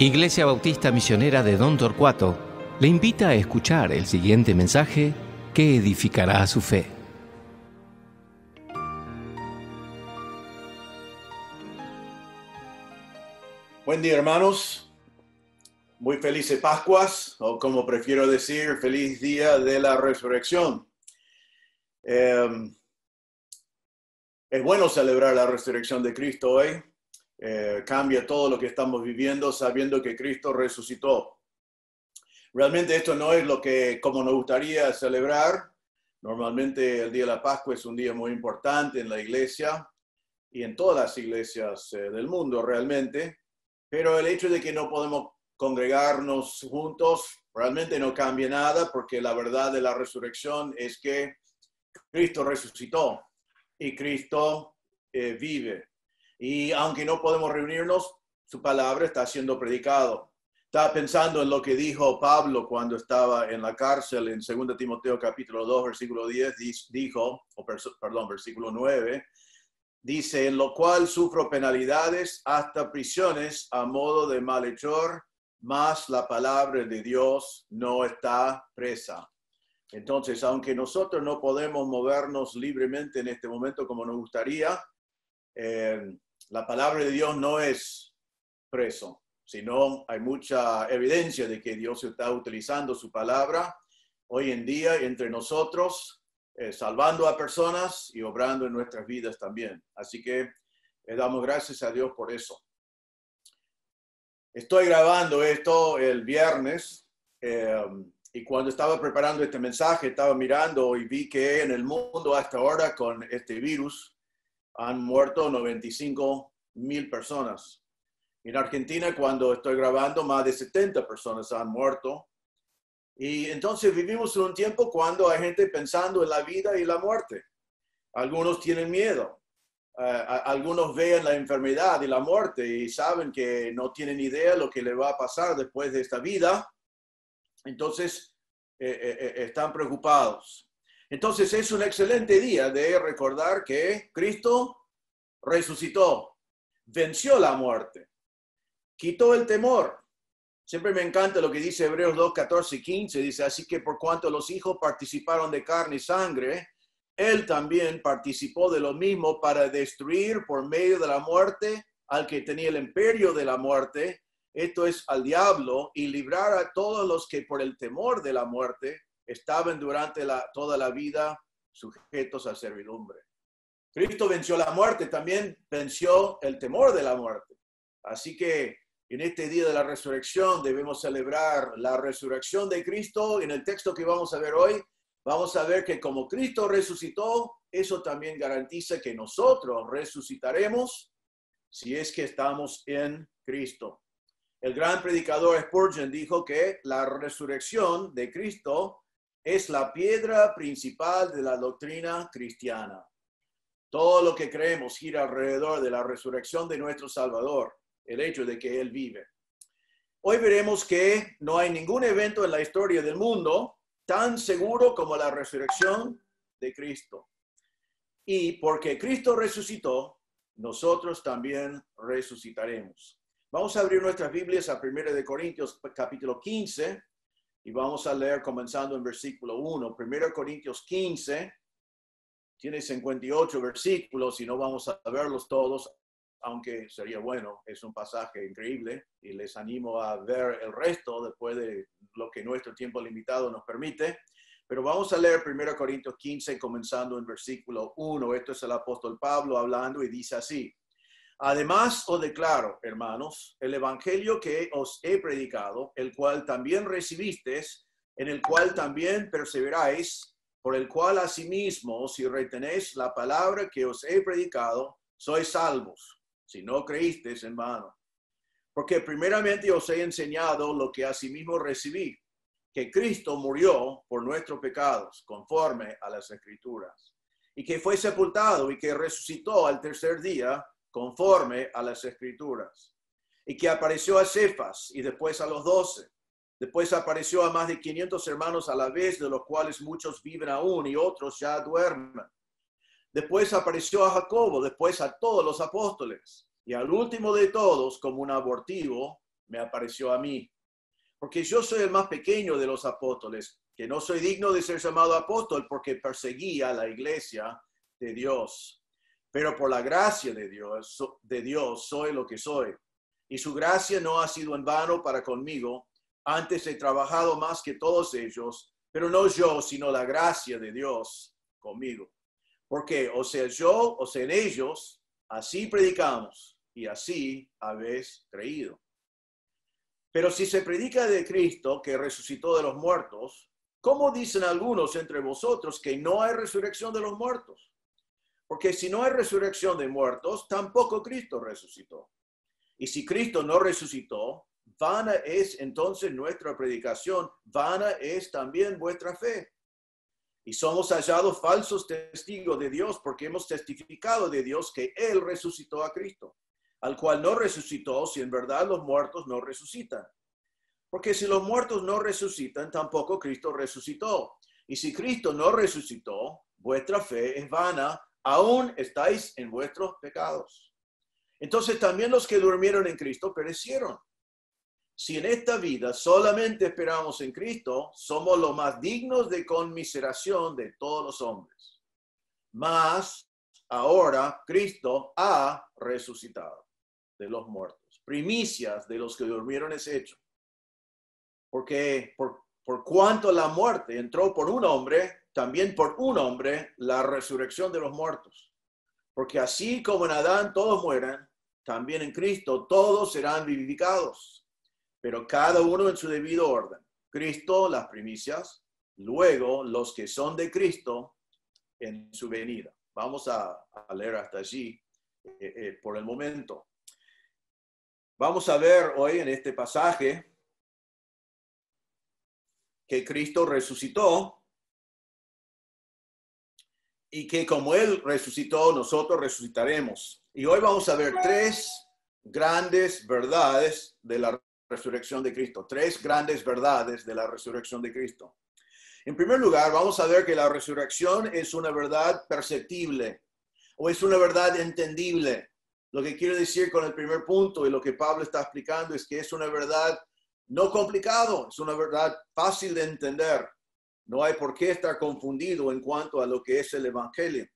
Iglesia Bautista Misionera de Don Torcuato le invita a escuchar el siguiente mensaje que edificará su fe. Buen día hermanos, muy felices Pascuas, o como prefiero decir, feliz día de la resurrección. Eh, es bueno celebrar la resurrección de Cristo hoy. Eh, cambia todo lo que estamos viviendo sabiendo que Cristo resucitó. Realmente esto no es lo que como nos gustaría celebrar. Normalmente el día de la Pascua es un día muy importante en la iglesia y en todas las iglesias eh, del mundo realmente, pero el hecho de que no podemos congregarnos juntos realmente no cambia nada porque la verdad de la resurrección es que Cristo resucitó y Cristo eh, vive. Y aunque no podemos reunirnos, su palabra está siendo predicado. Estaba pensando en lo que dijo Pablo cuando estaba en la cárcel en 2 Timoteo capítulo 2, versículo 10, dijo, o perdón, versículo 9, dice, en lo cual sufro penalidades hasta prisiones a modo de malhechor, mas la palabra de Dios no está presa. Entonces, aunque nosotros no podemos movernos libremente en este momento como nos gustaría, eh, la palabra de Dios no es preso, sino hay mucha evidencia de que Dios está utilizando su palabra hoy en día entre nosotros, eh, salvando a personas y obrando en nuestras vidas también. Así que le damos gracias a Dios por eso. Estoy grabando esto el viernes. Eh, y cuando estaba preparando este mensaje, estaba mirando y vi que en el mundo hasta ahora con este virus han muerto 95 mil personas. En Argentina, cuando estoy grabando, más de 70 personas han muerto. Y entonces vivimos en un tiempo cuando hay gente pensando en la vida y la muerte. Algunos tienen miedo. Eh, algunos ven la enfermedad y la muerte y saben que no tienen idea de lo que le va a pasar después de esta vida entonces, eh, eh, eh, están preocupados. Entonces es un excelente día de recordar que Cristo resucitó, venció la muerte, quitó el temor. Siempre me encanta lo que dice Hebreos 2, 14 y 15. Dice, así que por cuanto los hijos participaron de carne y sangre, él también participó de lo mismo para destruir por medio de la muerte al que tenía el imperio de la muerte, esto es al diablo, y librar a todos los que por el temor de la muerte estaban durante la, toda la vida sujetos a servidumbre. Cristo venció la muerte, también venció el temor de la muerte. Así que en este día de la resurrección debemos celebrar la resurrección de Cristo. En el texto que vamos a ver hoy, vamos a ver que como Cristo resucitó, eso también garantiza que nosotros resucitaremos si es que estamos en Cristo. El gran predicador Spurgeon dijo que la resurrección de Cristo es la piedra principal de la doctrina cristiana. Todo lo que creemos gira alrededor de la resurrección de nuestro Salvador, el hecho de que Él vive. Hoy veremos que no hay ningún evento en la historia del mundo tan seguro como la resurrección de Cristo. Y porque Cristo resucitó, nosotros también resucitaremos. Vamos a abrir nuestras Biblias a 1 de Corintios capítulo 15 y vamos a leer comenzando en versículo 1. 1 Corintios 15 tiene 58 versículos y no vamos a verlos todos, aunque sería bueno, es un pasaje increíble y les animo a ver el resto después de lo que nuestro tiempo limitado nos permite. Pero vamos a leer 1 Corintios 15 comenzando en versículo 1. Esto es el apóstol Pablo hablando y dice así. Además os declaro, hermanos, el evangelio que os he predicado, el cual también recibisteis, en el cual también perseveráis, por el cual asimismo, si retenéis la palabra que os he predicado, sois salvos, si no creísteis en vano. Porque primeramente os he enseñado lo que asimismo recibí, que Cristo murió por nuestros pecados, conforme a las escrituras, y que fue sepultado y que resucitó al tercer día conforme a las escrituras. Y que apareció a Cefas y después a los doce. Después apareció a más de 500 hermanos a la vez, de los cuales muchos viven aún y otros ya duermen. Después apareció a Jacobo, después a todos los apóstoles. Y al último de todos, como un abortivo, me apareció a mí. Porque yo soy el más pequeño de los apóstoles, que no soy digno de ser llamado apóstol porque perseguía la iglesia de Dios. Pero por la gracia de Dios, de Dios soy lo que soy. Y su gracia no ha sido en vano para conmigo. Antes he trabajado más que todos ellos, pero no yo, sino la gracia de Dios conmigo. Porque o sea yo o sea en ellos, así predicamos y así habéis creído. Pero si se predica de Cristo que resucitó de los muertos, ¿cómo dicen algunos entre vosotros que no hay resurrección de los muertos? Porque si no hay resurrección de muertos, tampoco Cristo resucitó. Y si Cristo no resucitó, vana es entonces nuestra predicación, vana es también vuestra fe. Y somos hallados falsos testigos de Dios porque hemos testificado de Dios que Él resucitó a Cristo, al cual no resucitó si en verdad los muertos no resucitan. Porque si los muertos no resucitan, tampoco Cristo resucitó. Y si Cristo no resucitó, vuestra fe es vana, aún estáis en vuestros pecados. Entonces también los que durmieron en Cristo perecieron. Si en esta vida solamente esperamos en Cristo, somos los más dignos de conmiseración de todos los hombres. Mas ahora Cristo ha resucitado de los muertos. Primicias de los que durmieron es hecho. Porque por, por cuanto la muerte entró por un hombre, también por un hombre la resurrección de los muertos. Porque así como en Adán todos mueran, también en Cristo todos serán vivificados pero cada uno en su debido orden. Cristo, las primicias, luego los que son de Cristo en su venida. Vamos a, leer hasta allí eh, eh, por el momento. Vamos a ver hoy en este pasaje que Cristo resucitó y que como Él resucitó, nosotros resucitaremos. Y hoy vamos a ver tres grandes verdades de la resurrección de Cristo. Tres grandes verdades de la resurrección de Cristo. En primer lugar, vamos a ver que la resurrección es una verdad perceptible o es una verdad entendible. Lo que quiero decir con el primer punto y lo que Pablo está explicando es que es una verdad no complicado, es una verdad fácil de entender. No hay por qué estar confundido en cuanto a lo que es el Evangelio.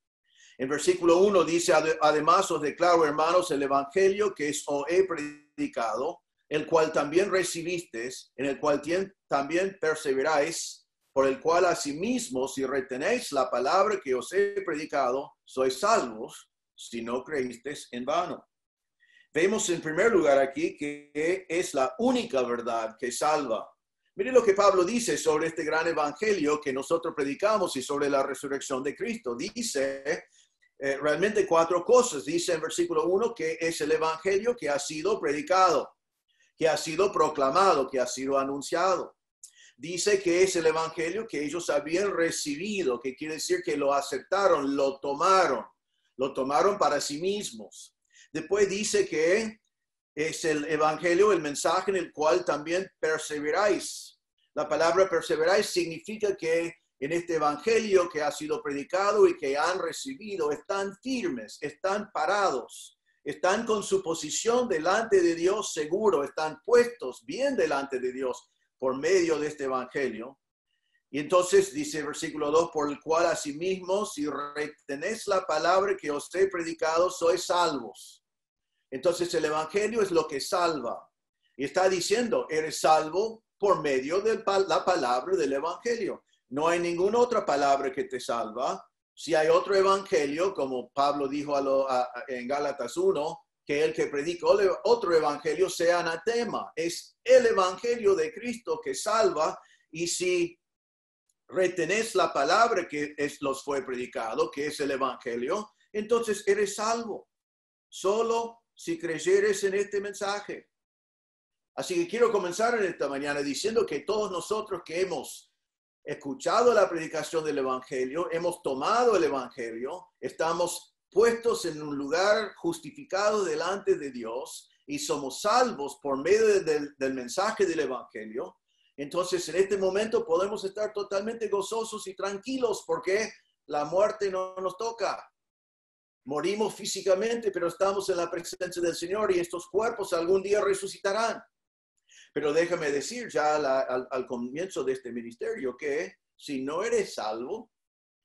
En versículo 1 dice, además os declaro, hermanos, el Evangelio que es o he predicado, el cual también recibisteis, en el cual también perseveráis, por el cual asimismo, si retenéis la palabra que os he predicado, sois salvos, si no creísteis en vano. Vemos en primer lugar aquí que es la única verdad que salva. Mire lo que Pablo dice sobre este gran evangelio que nosotros predicamos y sobre la resurrección de Cristo. Dice eh, realmente cuatro cosas. Dice en versículo 1 que es el evangelio que ha sido predicado que ha sido proclamado, que ha sido anunciado. Dice que es el Evangelio que ellos habían recibido, que quiere decir que lo aceptaron, lo tomaron, lo tomaron para sí mismos. Después dice que es el Evangelio, el mensaje en el cual también perseveráis. La palabra perseveráis significa que en este Evangelio que ha sido predicado y que han recibido, están firmes, están parados, están con su posición delante de Dios seguro, están puestos bien delante de Dios por medio de este evangelio. Y entonces dice el versículo 2, por el cual asimismo, si retenéis la palabra que os he predicado, sois salvos. Entonces el evangelio es lo que salva. Y está diciendo, eres salvo por medio de la palabra del evangelio. No hay ninguna otra palabra que te salva. Si hay otro evangelio, como Pablo dijo en Gálatas 1, que el que predica otro evangelio sea anatema. Es el evangelio de Cristo que salva y si retenés la palabra que es, los fue predicado, que es el evangelio, entonces eres salvo. Solo si creyeres en este mensaje. Así que quiero comenzar en esta mañana diciendo que todos nosotros que hemos escuchado la predicación del Evangelio, hemos tomado el Evangelio, estamos puestos en un lugar justificado delante de Dios y somos salvos por medio del, mensaje del Evangelio, entonces en este momento podemos estar totalmente gozosos y tranquilos porque la muerte no nos toca. Morimos físicamente, pero estamos en la presencia del Señor y estos cuerpos algún día resucitarán. Pero déjame decir ya al, comienzo de este ministerio que si no eres salvo,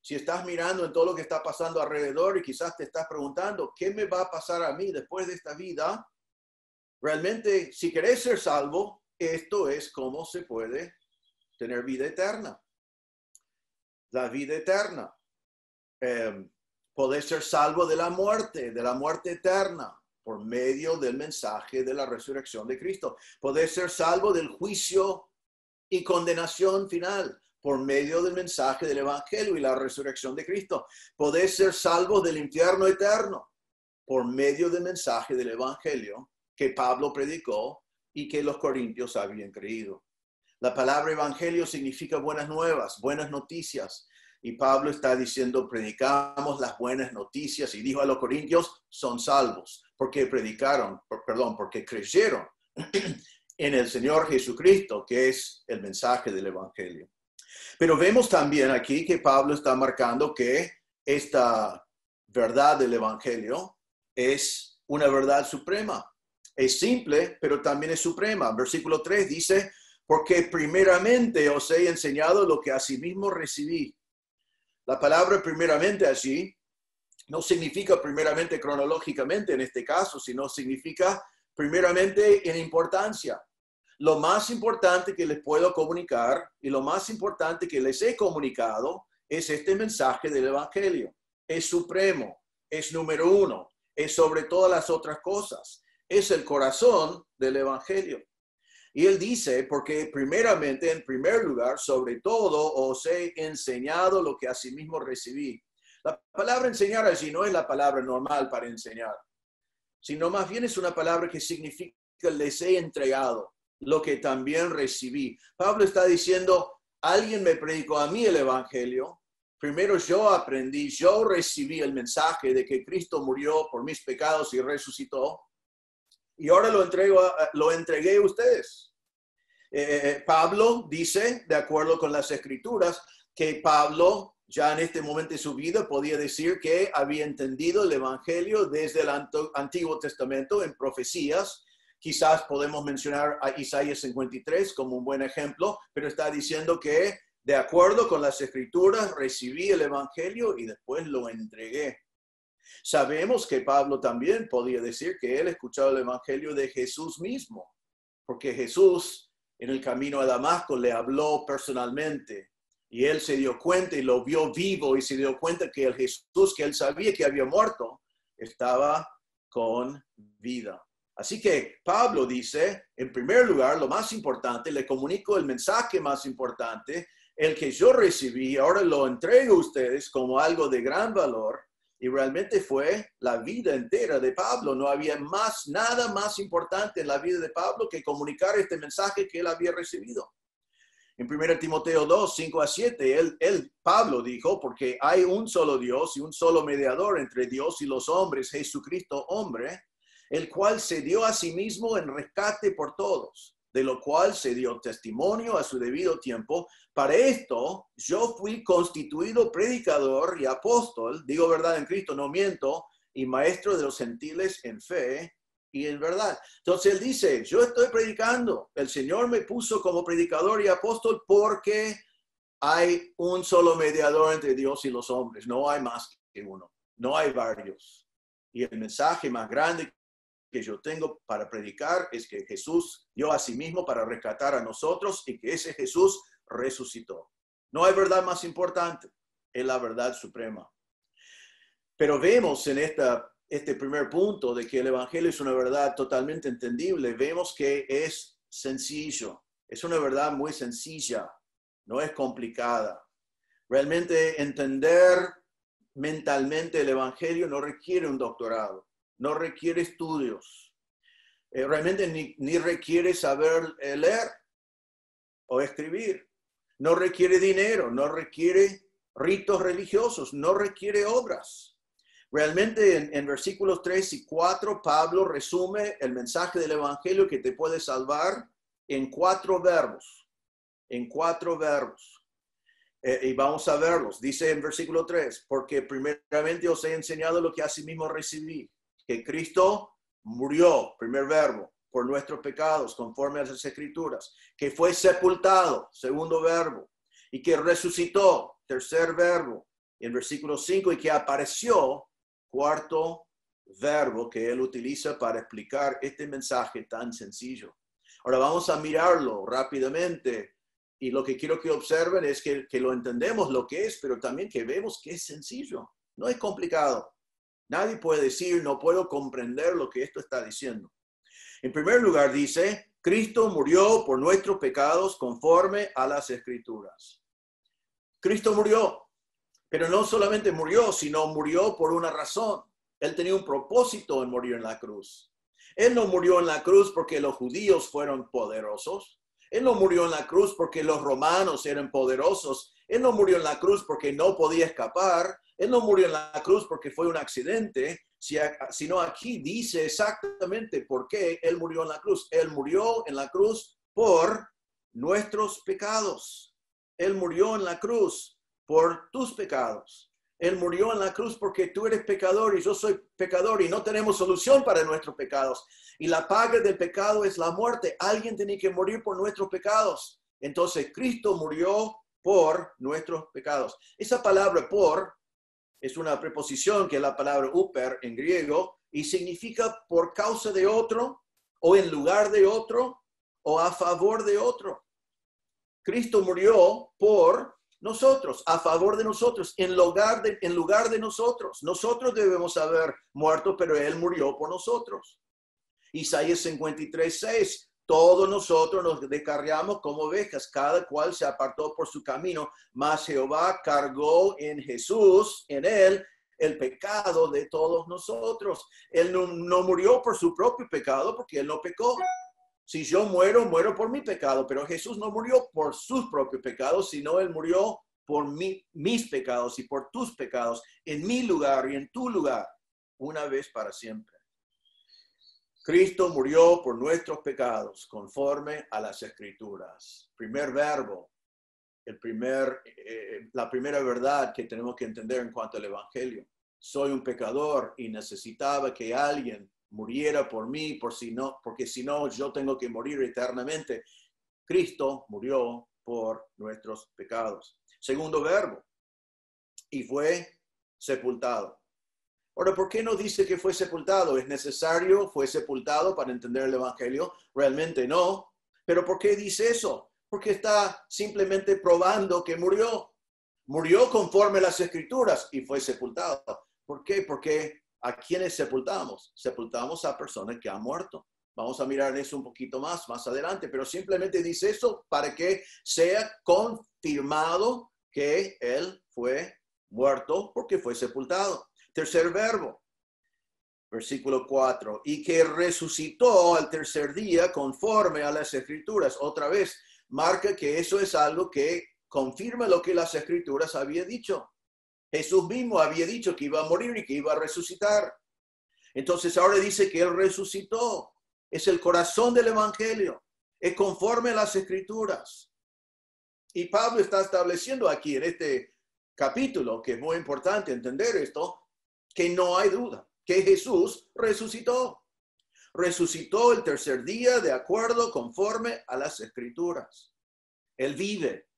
si estás mirando en todo lo que está pasando alrededor y quizás te estás preguntando, ¿qué me va a pasar a mí después de esta vida? Realmente, si querés ser salvo, esto es cómo se puede tener vida eterna. La vida eterna. Eh, ser salvo de la muerte, de la muerte eterna, por medio del mensaje de la resurrección de Cristo. Podés ser salvo del juicio y condenación final por medio del mensaje del Evangelio y la resurrección de Cristo. Podés ser salvo del infierno eterno por medio del mensaje del Evangelio que Pablo predicó y que los corintios habían creído. La palabra evangelio significa buenas nuevas, buenas noticias. Y Pablo está diciendo, predicamos las buenas noticias y dijo a los corintios, son salvos, porque predicaron, perdón, porque creyeron en el Señor Jesucristo, que es el mensaje del Evangelio. Pero vemos también aquí que Pablo está marcando que esta verdad del Evangelio es una verdad suprema. Es simple, pero también es suprema. Versículo 3 dice, porque primeramente os he enseñado lo que asimismo recibí. La palabra primeramente allí no significa primeramente cronológicamente en este caso, sino significa primeramente en importancia. Lo más importante que les puedo comunicar y lo más importante que les he comunicado es este mensaje del Evangelio. Es supremo, es número uno, es sobre todas las otras cosas es el corazón del Evangelio. Y él dice, porque primeramente, en primer lugar, sobre todo, os he enseñado lo que asimismo recibí. La palabra enseñar allí no es la palabra normal para enseñar, sino más bien es una palabra que significa les he entregado lo que también recibí. Pablo está diciendo, alguien me predicó a mí el Evangelio, primero yo aprendí, yo recibí el mensaje de que Cristo murió por mis pecados y resucitó, y ahora lo, entrego lo entregué a ustedes. Eh, eh, Pablo dice, de acuerdo con las escrituras, que Pablo ya en este momento de su vida podía decir que había entendido el Evangelio desde el Antiguo Testamento en profecías. Quizás podemos mencionar a Isaías 53 como un buen ejemplo, pero está diciendo que de acuerdo con las escrituras recibí el Evangelio y después lo entregué. Sabemos que Pablo también podía decir que él escuchaba el Evangelio de Jesús mismo, porque Jesús en el camino a Damasco le habló personalmente y él se dio cuenta y lo vio vivo y se dio cuenta que el Jesús que él sabía que había muerto estaba con vida. Así que Pablo dice, en primer lugar, lo más importante, le comunico el mensaje más importante, el que yo recibí, ahora lo entrego a ustedes como algo de gran valor y realmente fue la vida entera de Pablo. No había más, nada más importante en la vida de Pablo que comunicar este mensaje que él había recibido. En 1 Timoteo 2, 5 a 7, él, él, Pablo dijo, porque hay un solo Dios y un solo mediador entre Dios y los hombres, Jesucristo hombre, el cual se dio a sí mismo en rescate por todos de lo cual se dio testimonio a su debido tiempo. Para esto yo fui constituido predicador y apóstol, digo verdad en Cristo, no miento, y maestro de los gentiles en fe y en verdad. Entonces él dice, yo estoy predicando, el Señor me puso como predicador y apóstol porque hay un solo mediador entre Dios y los hombres, no hay más que uno, no hay varios. Y el mensaje más grande que yo tengo para predicar es que Jesús dio a sí mismo para rescatar a nosotros y que ese Jesús resucitó. No hay verdad más importante, es la verdad suprema. Pero vemos en esta, este primer punto de que el Evangelio es una verdad totalmente entendible, vemos que es sencillo, es una verdad muy sencilla, no es complicada. Realmente entender mentalmente el Evangelio no requiere un doctorado no requiere estudios, eh, realmente ni, requiere saber eh, leer o escribir, no requiere dinero, no requiere ritos religiosos, no requiere obras. Realmente en, en, versículos 3 y 4, Pablo resume el mensaje del Evangelio que te puede salvar en cuatro verbos, en cuatro verbos. Eh, y vamos a verlos. Dice en versículo 3, porque primeramente os he enseñado lo que asimismo recibí, que Cristo murió, primer verbo, por nuestros pecados, conforme a las escrituras, que fue sepultado, segundo verbo, y que resucitó, tercer verbo, en versículo 5, y que apareció, cuarto verbo que él utiliza para explicar este mensaje tan sencillo. Ahora vamos a mirarlo rápidamente y lo que quiero que observen es que, que lo entendemos lo que es, pero también que vemos que es sencillo, no es complicado. Nadie puede decir, no puedo comprender lo que esto está diciendo. En primer lugar, dice, Cristo murió por nuestros pecados conforme a las escrituras. Cristo murió, pero no solamente murió, sino murió por una razón. Él tenía un propósito en morir en la cruz. Él no murió en la cruz porque los judíos fueron poderosos. Él no murió en la cruz porque los romanos eran poderosos. Él no murió en la cruz porque no podía escapar. Él no murió en la cruz porque fue un accidente, sino aquí dice exactamente por qué Él murió en la cruz. Él murió en la cruz por nuestros pecados. Él murió en la cruz por tus pecados. Él murió en la cruz porque tú eres pecador y yo soy pecador y no tenemos solución para nuestros pecados. Y la paga del pecado es la muerte. Alguien tiene que morir por nuestros pecados. Entonces Cristo murió por nuestros pecados. Esa palabra por es una preposición que es la palabra uper en griego y significa por causa de otro o en lugar de otro o a favor de otro. Cristo murió por nosotros, a favor de nosotros, en lugar de, en lugar de nosotros. Nosotros debemos haber muerto, pero Él murió por nosotros. Isaías 53, 6. Todos nosotros nos descarriamos como ovejas, cada cual se apartó por su camino, mas Jehová cargó en Jesús, en Él, el pecado de todos nosotros. Él no, murió por su propio pecado, porque Él no pecó. Si yo muero, muero por mi pecado, pero Jesús no murió por sus propios pecados, sino Él murió por mis pecados y por tus pecados, en mi lugar y en tu lugar, una vez para siempre. Cristo murió por nuestros pecados conforme a las escrituras. Primer verbo, el primer, eh, la primera verdad que tenemos que entender en cuanto al Evangelio. Soy un pecador y necesitaba que alguien muriera por mí, por si no, porque si no yo tengo que morir eternamente. Cristo murió por nuestros pecados. Segundo verbo, y fue sepultado. Ahora, ¿por qué no dice que fue sepultado? ¿Es necesario? ¿Fue sepultado para entender el Evangelio? Realmente no. ¿Pero por qué dice eso? Porque está simplemente probando que murió. Murió conforme las escrituras y fue sepultado. ¿Por qué? Porque ¿A quiénes sepultamos? Sepultamos a personas que han muerto. Vamos a mirar eso un poquito más, más adelante, pero simplemente dice eso para que sea confirmado que él fue muerto porque fue sepultado. Tercer verbo, versículo 4, y que resucitó al tercer día conforme a las escrituras. Otra vez, marca que eso es algo que confirma lo que las escrituras había dicho. Jesús mismo había dicho que iba a morir y que iba a resucitar. Entonces ahora dice que Él resucitó. Es el corazón del Evangelio. Es conforme a las escrituras. Y Pablo está estableciendo aquí en este capítulo, que es muy importante entender esto, que no hay duda, que Jesús resucitó. Resucitó el tercer día de acuerdo conforme a las escrituras. Él vive.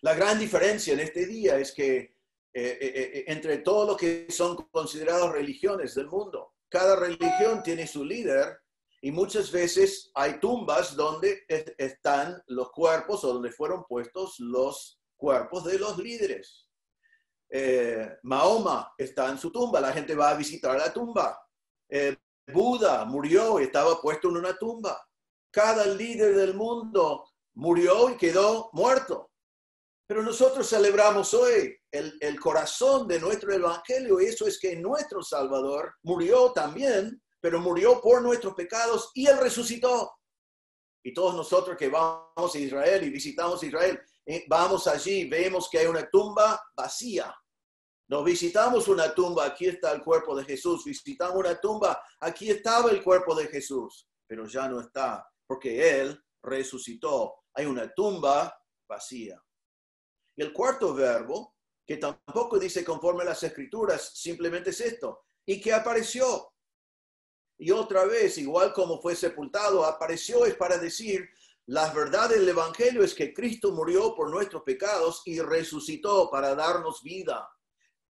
La gran diferencia en este día es que eh, eh, eh, entre todo lo que son considerados religiones del mundo. Cada religión tiene su líder y muchas veces hay tumbas donde están los cuerpos o donde fueron puestos los cuerpos de los líderes. Mahoma está en su tumba, la gente va a visitar la tumba. Buda murió y estaba puesto en una tumba. Cada líder del mundo murió y quedó muerto. Pero nosotros celebramos hoy el, corazón de nuestro evangelio eso es que nuestro Salvador murió también, pero murió por nuestros pecados y él resucitó. Y todos nosotros que vamos a Israel y visitamos Israel, eh, vamos allí, vemos que hay una tumba vacía. Nos visitamos una tumba, aquí está el cuerpo de Jesús. Visitamos una tumba, aquí estaba el cuerpo de Jesús, pero ya no está, porque Él resucitó. Hay una tumba vacía. Y el cuarto verbo, que tampoco dice conforme a las escrituras, simplemente es esto, y que apareció. y otra vez, igual como fue sepultado, apareció es para decir, la verdad del Evangelio es que Cristo murió por nuestros pecados y resucitó para darnos vida.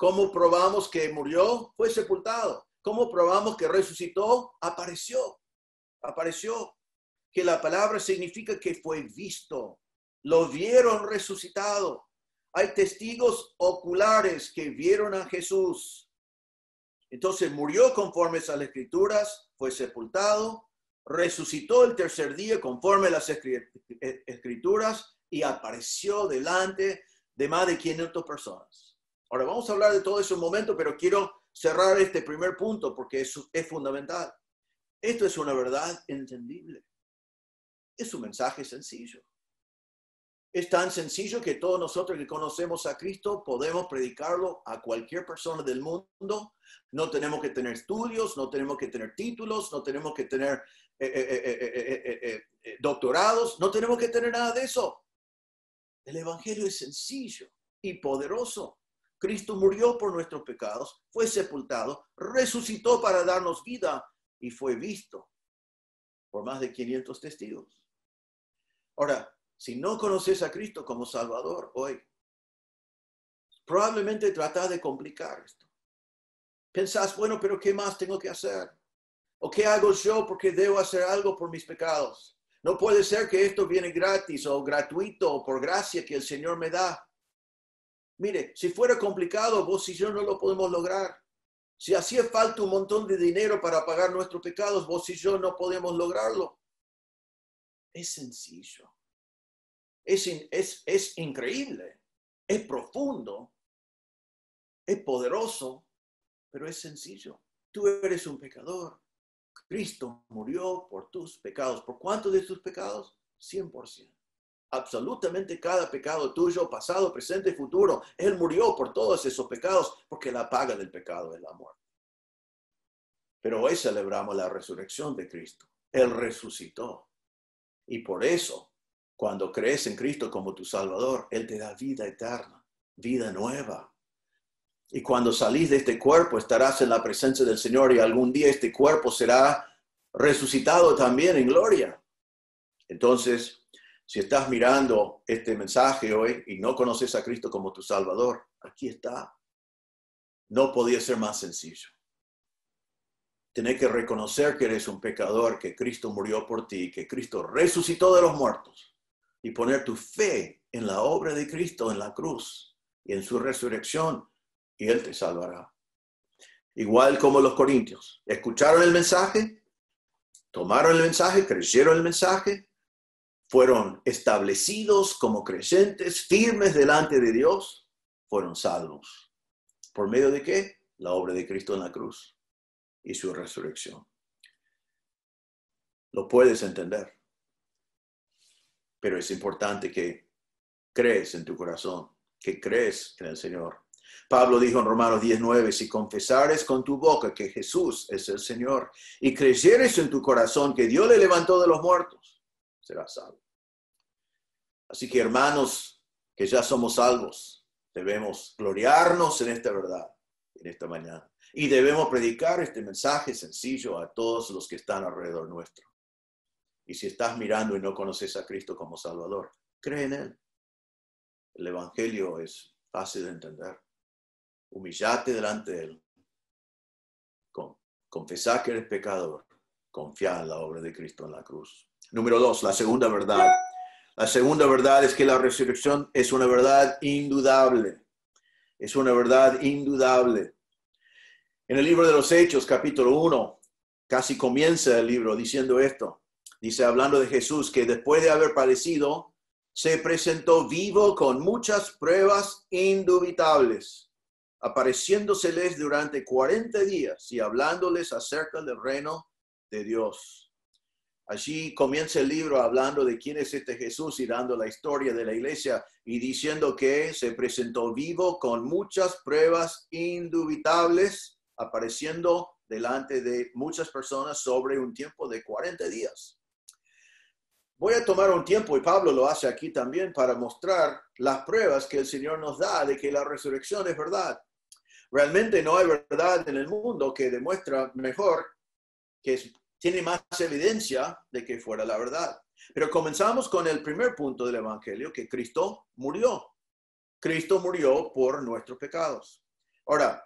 ¿Cómo probamos que murió? Fue sepultado. ¿Cómo probamos que resucitó? Apareció. Apareció. Que la palabra significa que fue visto. Lo vieron resucitado. Hay testigos oculares que vieron a Jesús. Entonces murió conforme a las escrituras, fue sepultado, resucitó el tercer día conforme a las escrituras y apareció delante de más de 500 personas. Ahora vamos a hablar de todo eso un momento, pero quiero cerrar este primer punto porque es, es fundamental. Esto es una verdad entendible. Es un mensaje sencillo. Es tan sencillo que todos nosotros que conocemos a Cristo podemos predicarlo a cualquier persona del mundo. No tenemos que tener estudios, no tenemos que tener títulos, no tenemos que tener doctorados, no tenemos que tener nada de eso. El Evangelio es sencillo y poderoso. Cristo murió por nuestros pecados, fue sepultado, resucitó para darnos vida y fue visto por más de 500 testigos. Ahora, si no conoces a Cristo como Salvador hoy, probablemente tratas de complicar esto. Pensás, bueno, pero ¿qué más tengo que hacer? ¿O qué hago yo porque debo hacer algo por mis pecados? No puede ser que esto viene gratis o gratuito o por gracia que el Señor me da. Mire, si fuera complicado, vos y yo no lo podemos lograr. Si hacía falta un montón de dinero para pagar nuestros pecados, vos y yo no podemos lograrlo. Es sencillo es, es, increíble, es profundo, es poderoso, pero es sencillo. Tú eres un pecador. Cristo murió por tus pecados. ¿Por cuántos de tus pecados? 100%. Absolutamente cada pecado tuyo, pasado, presente y futuro. Él murió por todos esos pecados porque la paga del pecado es la muerte. Pero hoy celebramos la resurrección de Cristo. Él resucitó. Y por eso cuando crees en Cristo como tu Salvador, Él te da vida eterna, vida nueva. Y cuando salís de este cuerpo, estarás en la presencia del Señor y algún día este cuerpo será resucitado también en gloria. Entonces, si estás mirando este mensaje hoy y no conoces a Cristo como tu Salvador, aquí está. No podía ser más sencillo. Tienes que reconocer que eres un pecador, que Cristo murió por ti, que Cristo resucitó de los muertos y poner tu fe en la obra de Cristo en la cruz y en su resurrección, y Él te salvará. Igual como los corintios, escucharon el mensaje, tomaron el mensaje, creyeron el mensaje, fueron establecidos como creyentes firmes delante de Dios, fueron salvos. ¿Por medio de qué? La obra de Cristo en la cruz y su resurrección. Lo puedes entender pero es importante que crees en tu corazón, que crees en el Señor. Pablo dijo en Romanos 19, si confesares con tu boca que Jesús es el Señor y creyeres en tu corazón que Dios le levantó de los muertos, serás salvo. Así que hermanos, que ya somos salvos, debemos gloriarnos en esta verdad, en esta mañana. Y debemos predicar este mensaje sencillo a todos los que están alrededor nuestro. Y si estás mirando y no conoces a Cristo como Salvador, cree en Él. El Evangelio es fácil de entender. Humillate delante de Él. Con, confesar que eres pecador. Confiar en la obra de Cristo en la cruz. Número dos, la segunda verdad. La segunda verdad es que la resurrección es una verdad indudable. Es una verdad indudable. En el libro de los Hechos, capítulo 1, casi comienza el libro diciendo esto dice hablando de Jesús, que después de haber padecido, se presentó vivo con muchas pruebas indubitables, apareciéndoseles durante 40 días y hablándoles acerca del reino de Dios. Allí comienza el libro hablando de quién es este Jesús y dando la historia de la iglesia y diciendo que se presentó vivo con muchas pruebas indubitables, apareciendo delante de muchas personas sobre un tiempo de 40 días. Voy a tomar un tiempo, y Pablo lo hace aquí también, para mostrar las pruebas que el Señor nos da de que la resurrección es verdad. Realmente no hay verdad en el mundo que demuestra mejor que tiene más evidencia de que fuera la verdad. Pero comenzamos con el primer punto del Evangelio, que Cristo murió. Cristo murió por nuestros pecados. Ahora,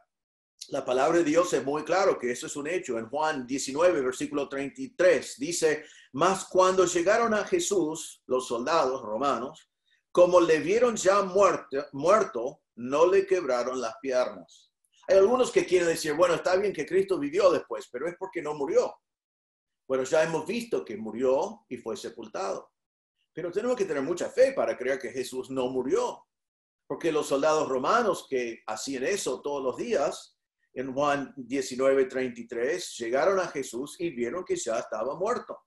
la palabra de Dios es muy claro que eso es un hecho. En Juan 19, versículo 33, dice, mas cuando llegaron a Jesús, los soldados romanos, como le vieron ya muerto, muerto, no le quebraron las piernas. Hay algunos que quieren decir, bueno, está bien que Cristo vivió después, pero es porque no murió. Bueno, ya hemos visto que murió y fue sepultado. Pero tenemos que tener mucha fe para creer que Jesús no murió. Porque los soldados romanos que hacían eso todos los días, en Juan 19, 33, llegaron a Jesús y vieron que ya estaba muerto.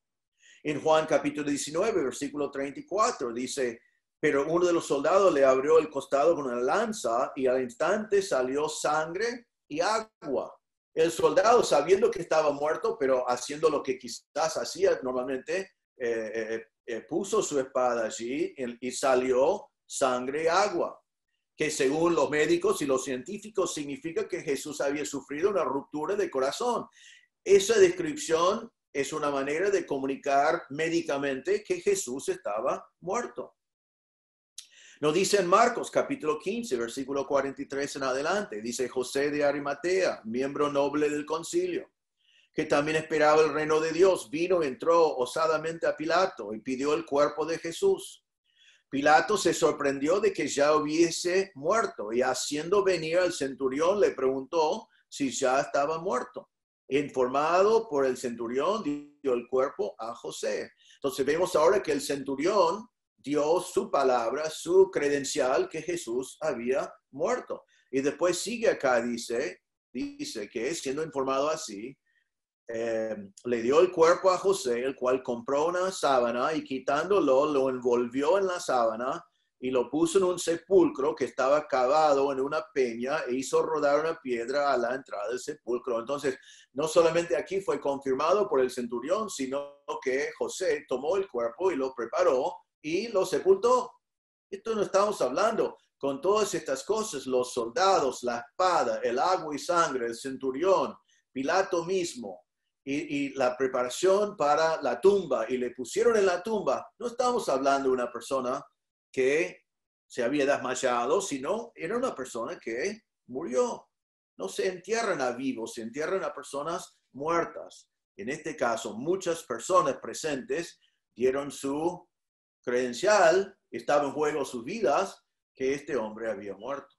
En Juan capítulo 19, versículo 34, dice, pero uno de los soldados le abrió el costado con una lanza y al instante salió sangre y agua. El soldado, sabiendo que estaba muerto, pero haciendo lo que quizás hacía normalmente, eh, eh, eh, puso su espada allí y salió sangre y agua, que según los médicos y los científicos significa que Jesús había sufrido una ruptura de corazón. Esa descripción es una manera de comunicar médicamente que Jesús estaba muerto. Nos dice en Marcos capítulo 15, versículo 43 en adelante, dice José de Arimatea, miembro noble del concilio, que también esperaba el reino de Dios, vino, entró osadamente a Pilato y pidió el cuerpo de Jesús. Pilato se sorprendió de que ya hubiese muerto y haciendo venir al centurión le preguntó si ya estaba muerto. Informado por el centurión, dio el cuerpo a José. Entonces vemos ahora que el centurión dio su palabra, su credencial que Jesús había muerto. Y después sigue acá, dice, dice que siendo informado así, eh, le dio el cuerpo a José, el cual compró una sábana y quitándolo lo envolvió en la sábana y lo puso en un sepulcro que estaba cavado en una peña e hizo rodar una piedra a la entrada del sepulcro. Entonces, no solamente aquí fue confirmado por el centurión, sino que José tomó el cuerpo y lo preparó y lo sepultó. Esto no estamos hablando con todas estas cosas, los soldados, la espada, el agua y sangre, el centurión, Pilato mismo, y, la preparación para la tumba, y le pusieron en la tumba. No estamos hablando de una persona que se había desmayado, sino era una persona que murió. No se entierran a vivos, se entierran a personas muertas. En este caso, muchas personas presentes dieron su credencial, estaba en juego sus vidas, que este hombre había muerto.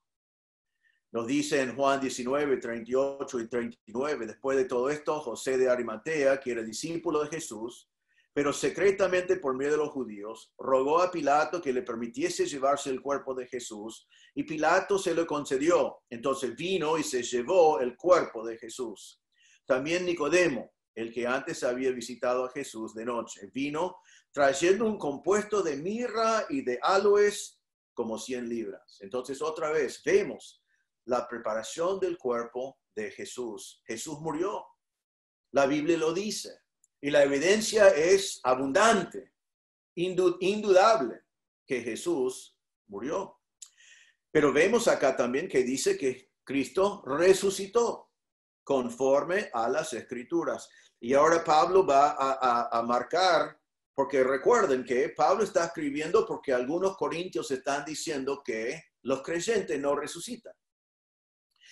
Nos dice en Juan 19, 38 y 39, después de todo esto, José de Arimatea, que era discípulo de Jesús, pero secretamente por medio de los judíos, rogó a Pilato que le permitiese llevarse el cuerpo de Jesús, y Pilato se lo concedió. Entonces vino y se llevó el cuerpo de Jesús. También Nicodemo, el que antes había visitado a Jesús de noche, vino trayendo un compuesto de mirra y de aloes como 100 libras. Entonces, otra vez, vemos la preparación del cuerpo de Jesús. Jesús murió. La Biblia lo dice. Y la evidencia es abundante, indudable, que Jesús murió. Pero vemos acá también que dice que Cristo resucitó conforme a las escrituras. Y ahora Pablo va a, marcar porque recuerden que Pablo está escribiendo porque algunos corintios están diciendo que los creyentes no resucitan.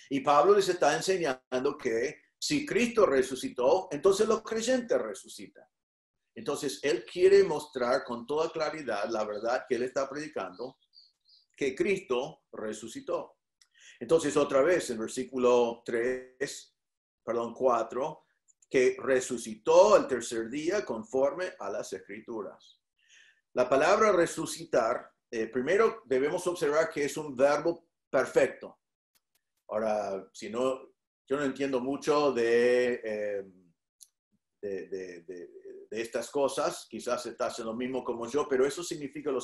Y Pablo les está enseñando que si Cristo resucitó, entonces los creyentes resucitan. Entonces, él quiere mostrar con toda claridad la verdad que él está predicando, que Cristo resucitó. Entonces, otra vez, en versículo 3, perdón, 4, que resucitó el tercer día conforme a las escrituras. La palabra resucitar, eh, primero debemos observar que es un verbo perfecto. Ahora, si no, yo no entiendo mucho de, eh, de, estas cosas, quizás estás en lo mismo como yo, pero eso significa lo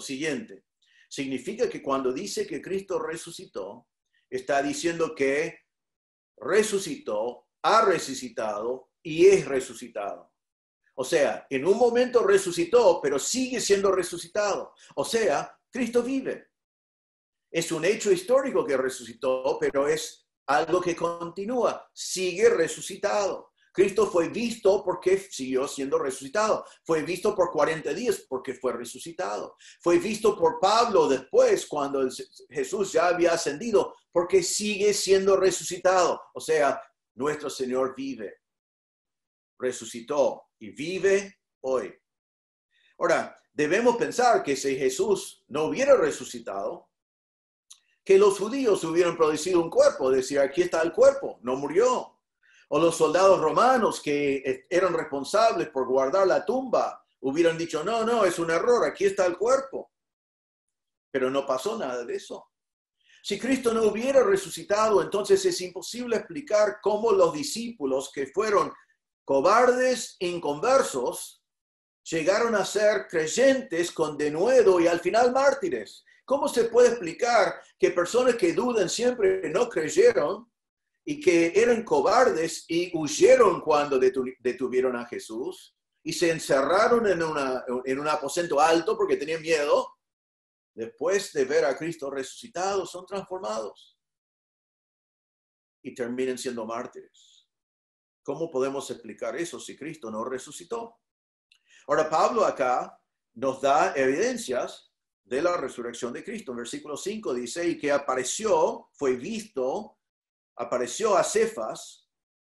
siguiente. Significa que cuando dice que Cristo resucitó, está diciendo que resucitó, ha resucitado y es resucitado. O sea, en un momento resucitó, pero sigue siendo resucitado. O sea, Cristo vive. Es un hecho histórico que resucitó, pero es algo que continúa, sigue resucitado. Cristo fue visto porque siguió siendo resucitado. Fue visto por 40 días porque fue resucitado. Fue visto por Pablo después cuando Jesús ya había ascendido porque sigue siendo resucitado. O sea, nuestro Señor vive, resucitó y vive hoy. Ahora, debemos pensar que si Jesús no hubiera resucitado, que los judíos hubieran producido un cuerpo, decir, aquí está el cuerpo, no murió. O los soldados romanos que eran responsables por guardar la tumba hubieran dicho, no, no, es un error, aquí está el cuerpo. Pero no pasó nada de eso. Si Cristo no hubiera resucitado, entonces es imposible explicar cómo los discípulos que fueron cobardes, inconversos, llegaron a ser creyentes con denuedo y al final mártires. ¿Cómo se puede explicar que personas que dudan siempre no creyeron y que eran cobardes y huyeron cuando detuvieron a Jesús y se encerraron en, en un aposento alto porque tenían miedo? Después de ver a Cristo resucitado, son transformados y terminan siendo mártires. ¿Cómo podemos explicar eso si Cristo no resucitó? Ahora, Pablo acá nos da evidencias de la resurrección de Cristo. En versículo 5 dice, y que apareció, fue visto, apareció a Cefas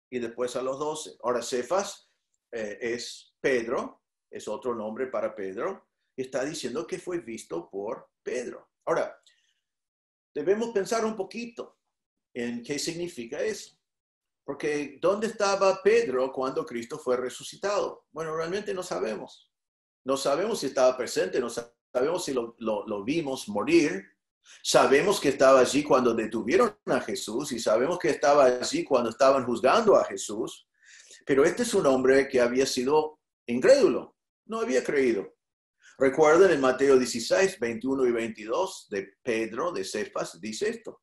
y después a los doce. Ahora, Cefas eh, es Pedro, es otro nombre para Pedro, y está diciendo que fue visto por Pedro. Ahora, debemos pensar un poquito en qué significa eso. Porque ¿dónde estaba Pedro cuando Cristo fue resucitado? Bueno, realmente no sabemos. No sabemos si estaba presente, no sabemos si lo, vimos morir, sabemos que estaba allí cuando detuvieron a Jesús y sabemos que estaba allí cuando estaban juzgando a Jesús, pero este es un hombre que había sido incrédulo, no había creído. Recuerden en Mateo 16, 21 y 22 de Pedro de Cefas, dice esto.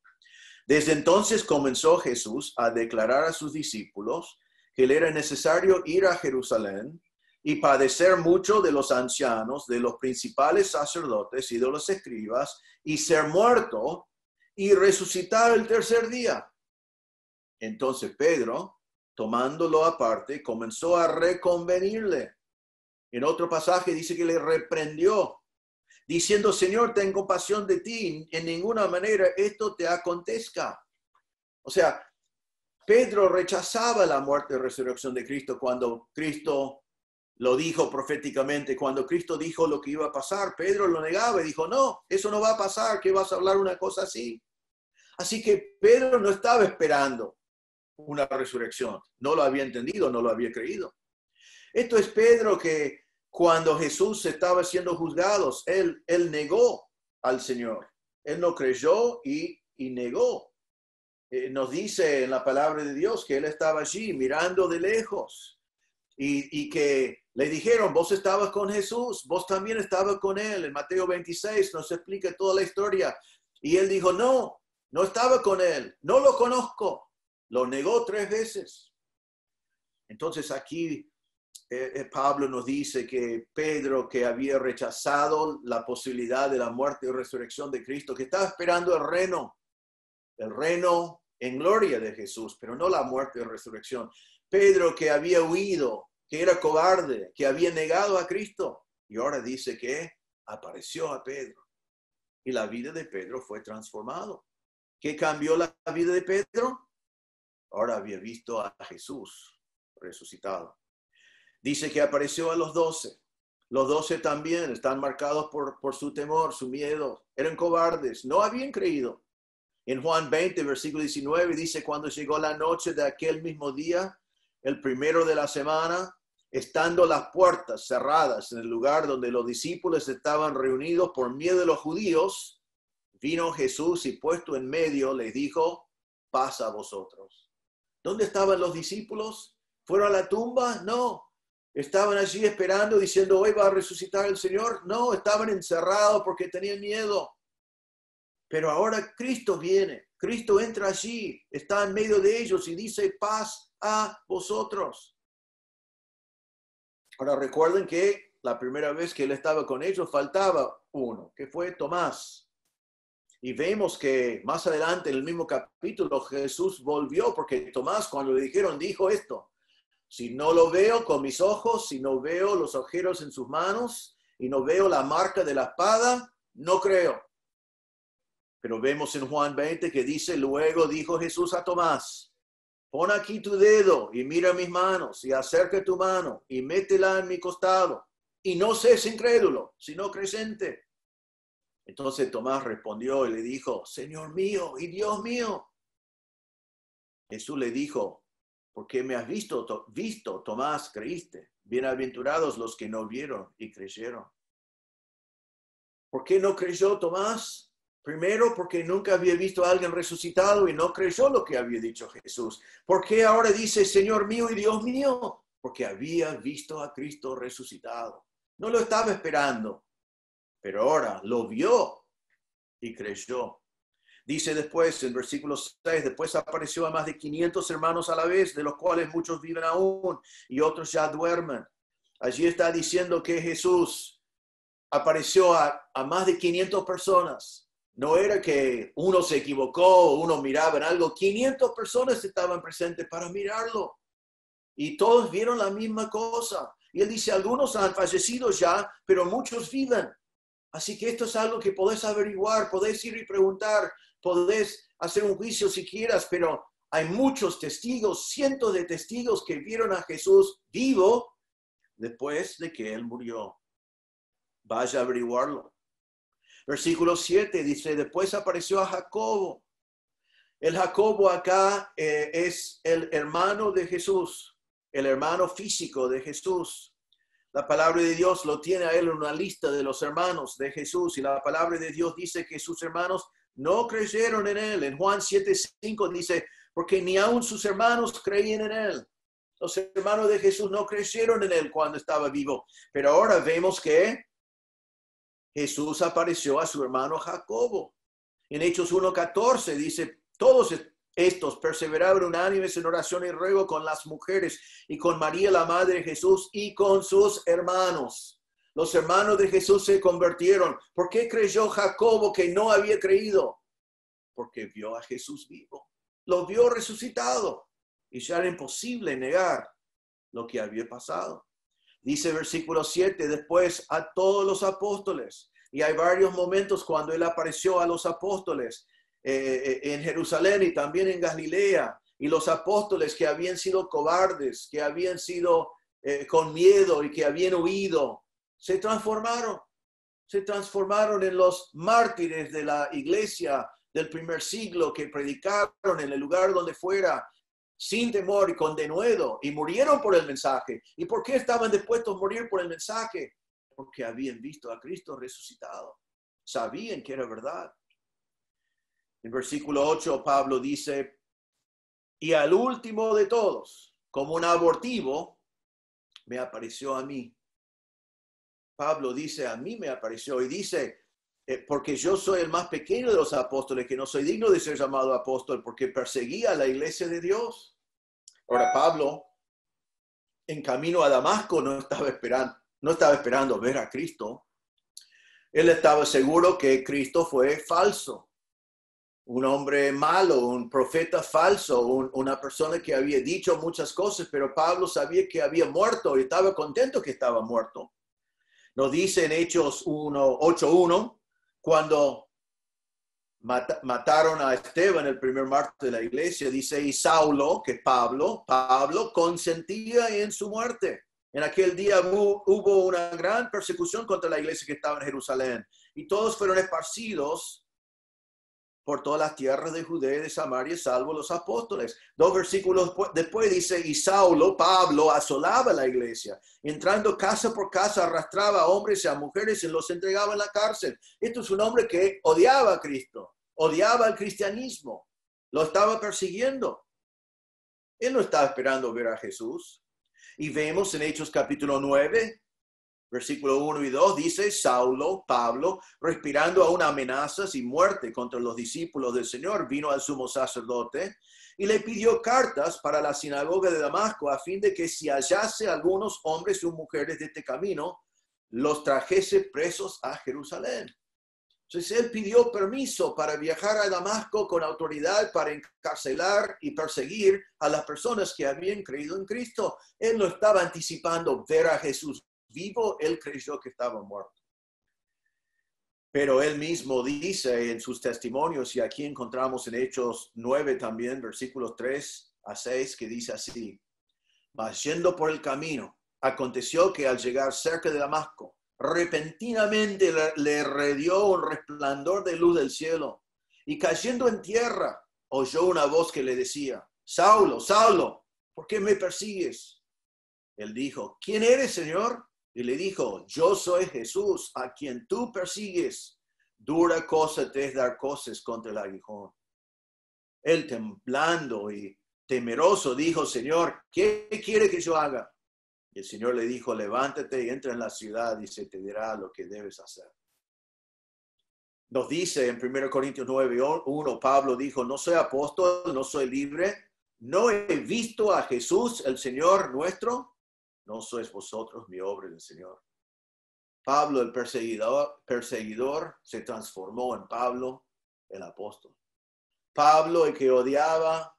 Desde entonces comenzó Jesús a declarar a sus discípulos que le era necesario ir a Jerusalén y padecer mucho de los ancianos, de los principales sacerdotes y de los escribas, y ser muerto y resucitar el tercer día. Entonces Pedro, tomándolo aparte, comenzó a reconvenirle. En otro pasaje dice que le reprendió, diciendo, Señor, tengo compasión de ti, en ninguna manera esto te acontezca. O sea, Pedro rechazaba la muerte y resurrección de Cristo cuando Cristo lo dijo proféticamente. Cuando Cristo dijo lo que iba a pasar, Pedro lo negaba y dijo, no, eso no va a pasar, que vas a hablar una cosa así. Así que Pedro no estaba esperando una resurrección, no lo había entendido, no lo había creído. Esto es Pedro que cuando Jesús estaba siendo juzgado, él, él negó al Señor. Él no creyó y, negó. Eh, nos dice en la palabra de Dios que él estaba allí mirando de lejos y, que le dijeron, vos estabas con Jesús, vos también estabas con él. En Mateo 26 nos explica toda la historia. Y él dijo, no, no estaba con él, no lo conozco. Lo negó tres veces. Entonces aquí eh, eh, Pablo nos dice que Pedro, que había rechazado la posibilidad de la muerte y resurrección de Cristo, que estaba esperando el reino, el reino en gloria de Jesús, pero no la muerte y resurrección. Pedro que había huido que era cobarde, que había negado a Cristo. Y ahora dice que apareció a Pedro. Y la vida de Pedro fue transformado. ¿Qué cambió la vida de Pedro? Ahora había visto a Jesús resucitado. Dice que apareció a los doce. Los doce también están marcados por, por su temor, su miedo. Eran cobardes, no habían creído. En Juan 20, versículo 19, dice, cuando llegó la noche de aquel mismo día, el primero de la semana, estando las puertas cerradas en el lugar donde los discípulos estaban reunidos por miedo de los judíos, vino Jesús y puesto en medio les dijo, pasa a vosotros. ¿Dónde estaban los discípulos? ¿Fueron a la tumba? No. ¿Estaban allí esperando diciendo, hoy va a resucitar el Señor? No, estaban encerrados porque tenían miedo. Pero ahora Cristo viene, Cristo entra allí, está en medio de ellos y dice, paz a vosotros. Ahora recuerden que la primera vez que él estaba con ellos faltaba uno, que fue Tomás. Y vemos que más adelante en el mismo capítulo Jesús volvió porque Tomás cuando le dijeron dijo esto, si no lo veo con mis ojos, si no veo los agujeros en sus manos y no veo la marca de la espada, no creo. Pero vemos en Juan 20 que dice, luego dijo Jesús a Tomás, pon aquí tu dedo y mira mis manos y acerca tu mano y métela en mi costado y no seas incrédulo, sino creyente. Entonces Tomás respondió y le dijo, Señor mío y Dios mío. Jesús le dijo, ¿por qué me has visto, visto, Tomás, creíste? Bienaventurados los que no vieron y creyeron. ¿Por qué no creyó Tomás? Primero, porque nunca había visto a alguien resucitado y no creyó lo que había dicho Jesús. ¿Por qué ahora dice, Señor mío y Dios mío? Porque había visto a Cristo resucitado. No lo estaba esperando pero ahora lo vio y creyó. Dice después, en versículo 6, después apareció a más de 500 hermanos a la vez, de los cuales muchos viven aún y otros ya duermen. Allí está diciendo que Jesús apareció a, a más de 500 personas. No era que uno se equivocó, uno miraba en algo. 500 personas estaban presentes para mirarlo. Y todos vieron la misma cosa. Y él dice, algunos han fallecido ya, pero muchos viven. Así que esto es algo que podés averiguar, podés ir y preguntar, podés hacer un juicio si quieras, pero hay muchos testigos, cientos de testigos que vieron a Jesús vivo después de que él murió. Vaya a averiguarlo. Versículo 7 dice, después apareció a Jacobo. El Jacobo acá eh, es el hermano de Jesús, el hermano físico de Jesús. La palabra de Dios lo tiene a él en una lista de los hermanos de Jesús y la palabra de Dios dice que sus hermanos no creyeron en él. En Juan 7:5 dice, porque ni aun sus hermanos creían en él. Los hermanos de Jesús no creyeron en él cuando estaba vivo. Pero ahora vemos que Jesús apareció a su hermano Jacobo. En Hechos 1:14 dice, todos estos perseveraban unánimes en oración y ruego con las mujeres y con María, la Madre de Jesús, y con sus hermanos. Los hermanos de Jesús se convirtieron. ¿Por qué creyó Jacobo que no había creído? Porque vio a Jesús vivo. Lo vio resucitado. Y ya era imposible negar lo que había pasado. Dice versículo 7, después a todos los apóstoles. Y hay varios momentos cuando él apareció a los apóstoles eh, en Jerusalén y también en Galilea, y los apóstoles que habían sido cobardes, que habían sido eh, con miedo y que habían huido, se transformaron, se transformaron en los mártires de la iglesia del primer siglo que predicaron en el lugar donde fuera, sin temor y con denuedo, y murieron por el mensaje. ¿Y por qué estaban dispuestos a morir por el mensaje? Porque habían visto a Cristo resucitado, sabían que era verdad. En versículo 8, Pablo dice, y al último de todos, como un abortivo, me apareció a mí. Pablo dice, a mí me apareció y dice, eh, porque yo soy el más pequeño de los apóstoles, que no soy digno de ser llamado apóstol, porque perseguía a la iglesia de Dios. Ahora Pablo, en camino a Damasco, no estaba esperando, no estaba esperando ver a Cristo. Él estaba seguro que Cristo fue falso un hombre malo, un profeta falso, una persona que había dicho muchas cosas, pero Pablo sabía que había muerto y estaba contento que estaba muerto. Nos dice en Hechos 8.1, cuando mataron a Esteban, el primer mártir de la iglesia, dice, y Saulo, que Pablo, Pablo consentía en su muerte. En aquel día hubo una gran persecución contra la iglesia que estaba en Jerusalén y todos fueron esparcidos por todas las tierras de Judea y de Samaria, salvo los apóstoles. Dos versículos después dice, y Saulo, Pablo, asolaba la iglesia, entrando casa por casa, arrastraba a hombres y a mujeres y los entregaba en la cárcel. Esto es un hombre que odiaba a Cristo, odiaba el cristianismo, lo estaba persiguiendo. Él no estaba esperando ver a Jesús. Y vemos en Hechos capítulo 9, Versículo 1 y 2 dice, Saulo, Pablo, respirando aún amenazas y muerte contra los discípulos del Señor, vino al sumo sacerdote y le pidió cartas para la sinagoga de Damasco a fin de que si hallase algunos hombres y mujeres de este camino, los trajese presos a Jerusalén. Entonces él pidió permiso para viajar a Damasco con autoridad para encarcelar y perseguir a las personas que habían creído en Cristo. Él no estaba anticipando ver a Jesús vivo, él creyó que estaba muerto. Pero él mismo dice en sus testimonios, y aquí encontramos en Hechos 9 también, versículos 3 a 6, que dice así, va yendo por el camino, aconteció que al llegar cerca de Damasco, repentinamente le, redió un resplandor de luz del cielo, y cayendo en tierra, oyó una voz que le decía, Saulo, Saulo, ¿por qué me persigues? Él dijo, ¿quién eres, Señor? Y le dijo, yo soy Jesús, a quien tú persigues. Dura cosa te es dar cosas contra el aguijón. Él temblando y temeroso dijo, Señor, ¿qué quiere que yo haga? Y el Señor le dijo, levántate y entra en la ciudad y se te dirá lo que debes hacer. Nos dice en 1 Corintios 9, 1, Pablo dijo, no soy apóstol, no soy libre, no he visto a Jesús, el Señor nuestro, no sois vosotros mi obra del Señor. Pablo el perseguidor, perseguidor se transformó en Pablo el apóstol. Pablo el que odiaba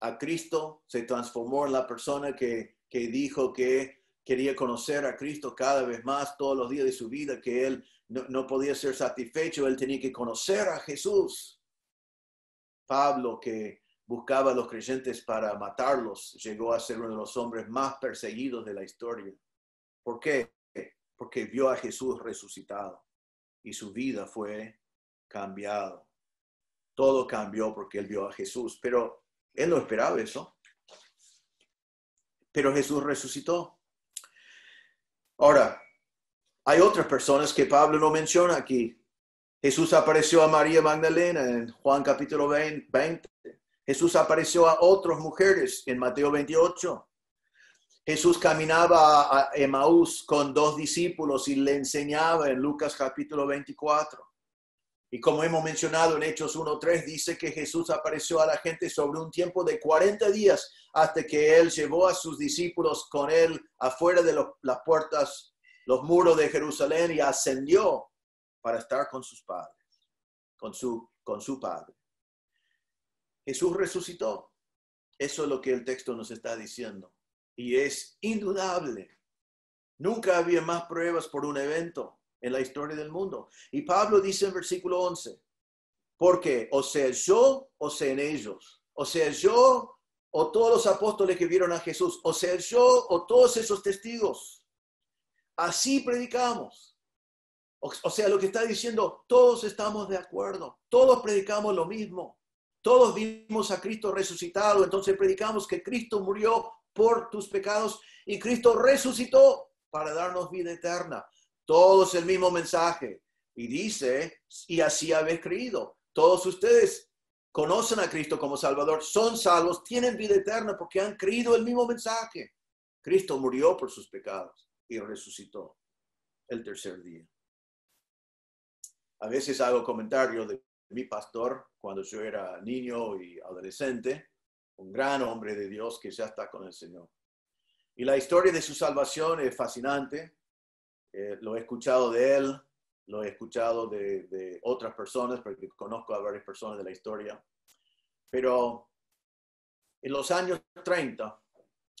a Cristo se transformó en la persona que, que dijo que quería conocer a Cristo cada vez más todos los días de su vida, que él no, no podía ser satisfecho, él tenía que conocer a Jesús. Pablo que buscaba a los creyentes para matarlos, llegó a ser uno de los hombres más perseguidos de la historia. ¿Por qué? Porque vio a Jesús resucitado y su vida fue cambiada. Todo cambió porque él vio a Jesús, pero él no esperaba eso. Pero Jesús resucitó. Ahora, hay otras personas que Pablo no menciona aquí. Jesús apareció a María Magdalena en Juan capítulo 20. Jesús apareció a otras mujeres en Mateo 28. Jesús caminaba a Emaús con dos discípulos y le enseñaba en Lucas capítulo 24. Y como hemos mencionado en Hechos 1.3, dice que Jesús apareció a la gente sobre un tiempo de 40 días hasta que él llevó a sus discípulos con él afuera de las puertas, los muros de Jerusalén y ascendió para estar con sus padres, con su, con su padre. Jesús resucitó. Eso es lo que el texto nos está diciendo. Y es indudable. Nunca había más pruebas por un evento en la historia del mundo. Y Pablo dice en versículo 11, porque o sea yo o sea en ellos, o sea yo o todos los apóstoles que vieron a Jesús, o sea yo o todos esos testigos. Así predicamos. O, sea, lo que está diciendo, todos estamos de acuerdo, todos predicamos lo mismo. Todos vimos a Cristo resucitado, entonces predicamos que Cristo murió por tus pecados y Cristo resucitó para darnos vida eterna. Todos el mismo mensaje. Y dice, y así habéis creído. Todos ustedes conocen a Cristo como Salvador, son salvos, tienen vida eterna porque han creído el mismo mensaje. Cristo murió por sus pecados y resucitó el tercer día. A veces hago comentarios de mi pastor cuando yo era niño y adolescente, un gran hombre de Dios que ya está con el Señor. Y la historia de su salvación es fascinante. Eh, lo he escuchado de él, lo he escuchado de, de, otras personas, porque conozco a varias personas de la historia. Pero en los años 30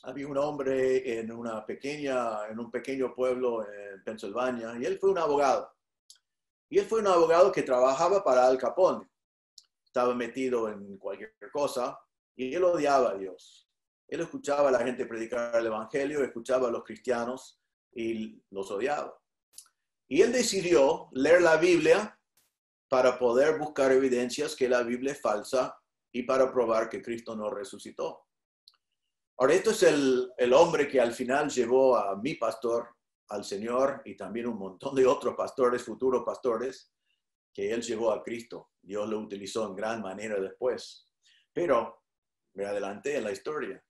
había un hombre en, una pequeña, en un pequeño pueblo en Pensilvania y él fue un abogado. Y él fue un abogado que trabajaba para Al Capone. Estaba metido en cualquier cosa y él odiaba a Dios. Él escuchaba a la gente predicar el Evangelio, escuchaba a los cristianos y los odiaba. Y él decidió leer la Biblia para poder buscar evidencias que la Biblia es falsa y para probar que Cristo no resucitó. Ahora, esto es el, el hombre que al final llevó a mi pastor al Señor y también un montón de otros pastores, futuros pastores, que él llevó a Cristo. Dios lo utilizó en gran manera después. Pero me adelanté en la historia.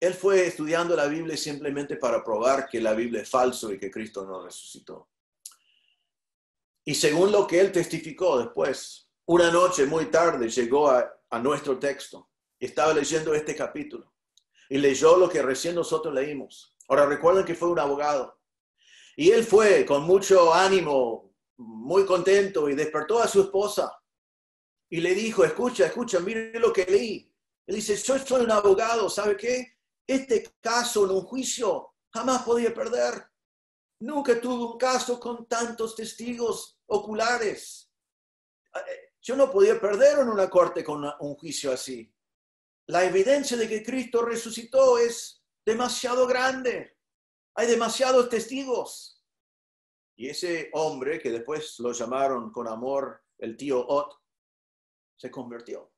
Él fue estudiando la Biblia simplemente para probar que la Biblia es falso y que Cristo no resucitó. Y según lo que él testificó después, una noche muy tarde llegó a, a nuestro texto. Estaba leyendo este capítulo y leyó lo que recién nosotros leímos. Ahora recuerden que fue un abogado. Y él fue con mucho ánimo muy contento y despertó a su esposa y le dijo, escucha, escucha, mire lo que leí. Él dice, yo soy un abogado, ¿sabe qué? Este caso en un juicio jamás podía perder. Nunca tuve un caso con tantos testigos oculares. Yo no podía perder en una corte con un juicio así. La evidencia de que Cristo resucitó es demasiado grande. Hay demasiados testigos. Y ese hombre, que después lo llamaron con amor el tío Ot, se convirtió.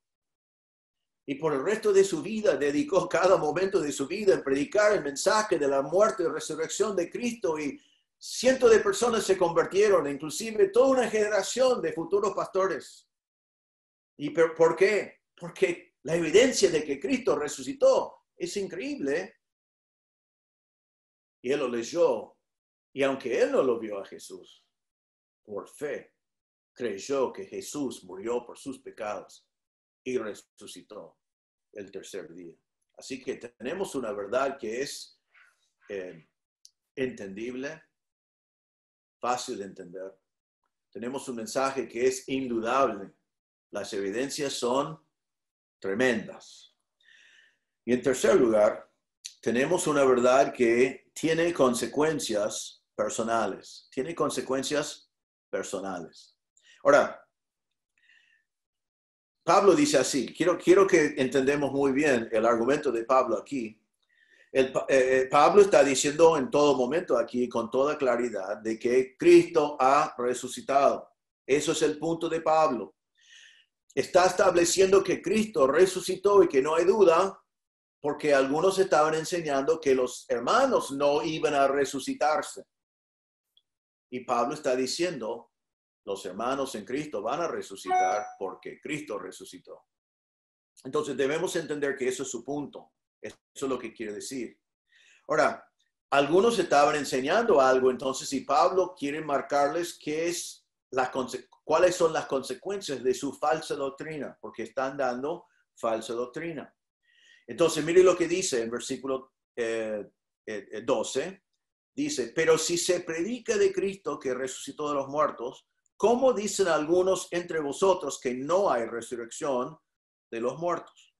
Y por el resto de su vida dedicó cada momento de su vida a predicar el mensaje de la muerte y resurrección de Cristo. Y cientos de personas se convirtieron, inclusive toda una generación de futuros pastores. ¿Y por qué? Porque la evidencia de que Cristo resucitó es increíble. Y él lo leyó. Y aunque él no lo vio a Jesús, por fe, creyó que Jesús murió por sus pecados y resucitó el tercer día. Así que tenemos una verdad que es eh, entendible, fácil de entender. Tenemos un mensaje que es indudable. Las evidencias son tremendas. Y en tercer lugar, tenemos una verdad que tiene consecuencias personales, tiene consecuencias personales. Ahora, Pablo dice así, quiero, quiero que entendemos muy bien el argumento de Pablo aquí. El, eh, eh, Pablo está diciendo en todo momento aquí con toda claridad de que Cristo ha resucitado. Eso es el punto de Pablo. Está estableciendo que Cristo resucitó y que no hay duda porque algunos estaban enseñando que los hermanos no iban a resucitarse. Y Pablo está diciendo, los hermanos en Cristo van a resucitar porque Cristo resucitó. Entonces debemos entender que eso es su punto. Eso es lo que quiere decir. Ahora, algunos estaban enseñando algo, entonces si Pablo quiere marcarles qué es la cuáles son las consecuencias de su falsa doctrina, porque están dando falsa doctrina. Entonces, mire lo que dice en versículo 12. Eh, eh, dice, pero si se predica de Cristo que resucitó de los muertos, ¿cómo dicen algunos entre vosotros que no hay resurrección de los muertos?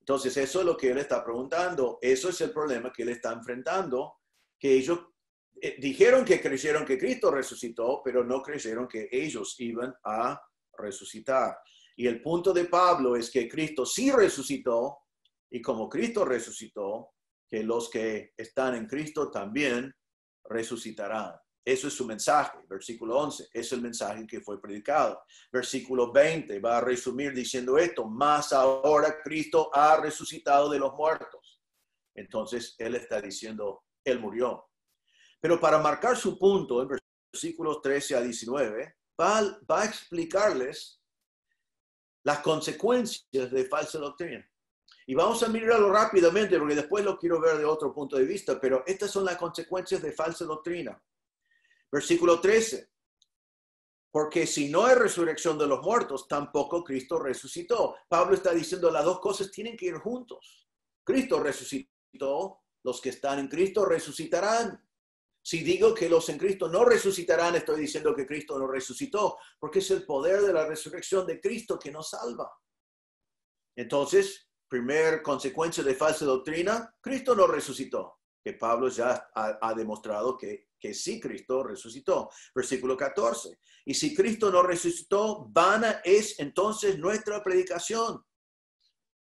Entonces, eso es lo que él está preguntando. Eso es el problema que él está enfrentando, que ellos eh, dijeron que creyeron que Cristo resucitó, pero no creyeron que ellos iban a resucitar. Y el punto de Pablo es que Cristo sí resucitó, y como Cristo resucitó, que los que están en Cristo también resucitarán. Eso es su mensaje, versículo 11, es el mensaje que fue predicado. Versículo 20 va a resumir diciendo esto, más ahora Cristo ha resucitado de los muertos. Entonces, él está diciendo, él murió. Pero para marcar su punto, en versículos 13 a 19, va, va a explicarles las consecuencias de falsa doctrina. Y vamos a mirarlo rápidamente porque después lo quiero ver de otro punto de vista, pero estas son las consecuencias de falsa doctrina. Versículo 13. Porque si no hay resurrección de los muertos, tampoco Cristo resucitó. Pablo está diciendo las dos cosas tienen que ir juntos. Cristo resucitó, los que están en Cristo resucitarán. Si digo que los en Cristo no resucitarán, estoy diciendo que Cristo no resucitó, porque es el poder de la resurrección de Cristo que nos salva. Entonces, primer consecuencia de falsa doctrina, Cristo no resucitó, que Pablo ya ha, demostrado que, que sí Cristo resucitó. Versículo 14. Y si Cristo no resucitó, vana es entonces nuestra predicación.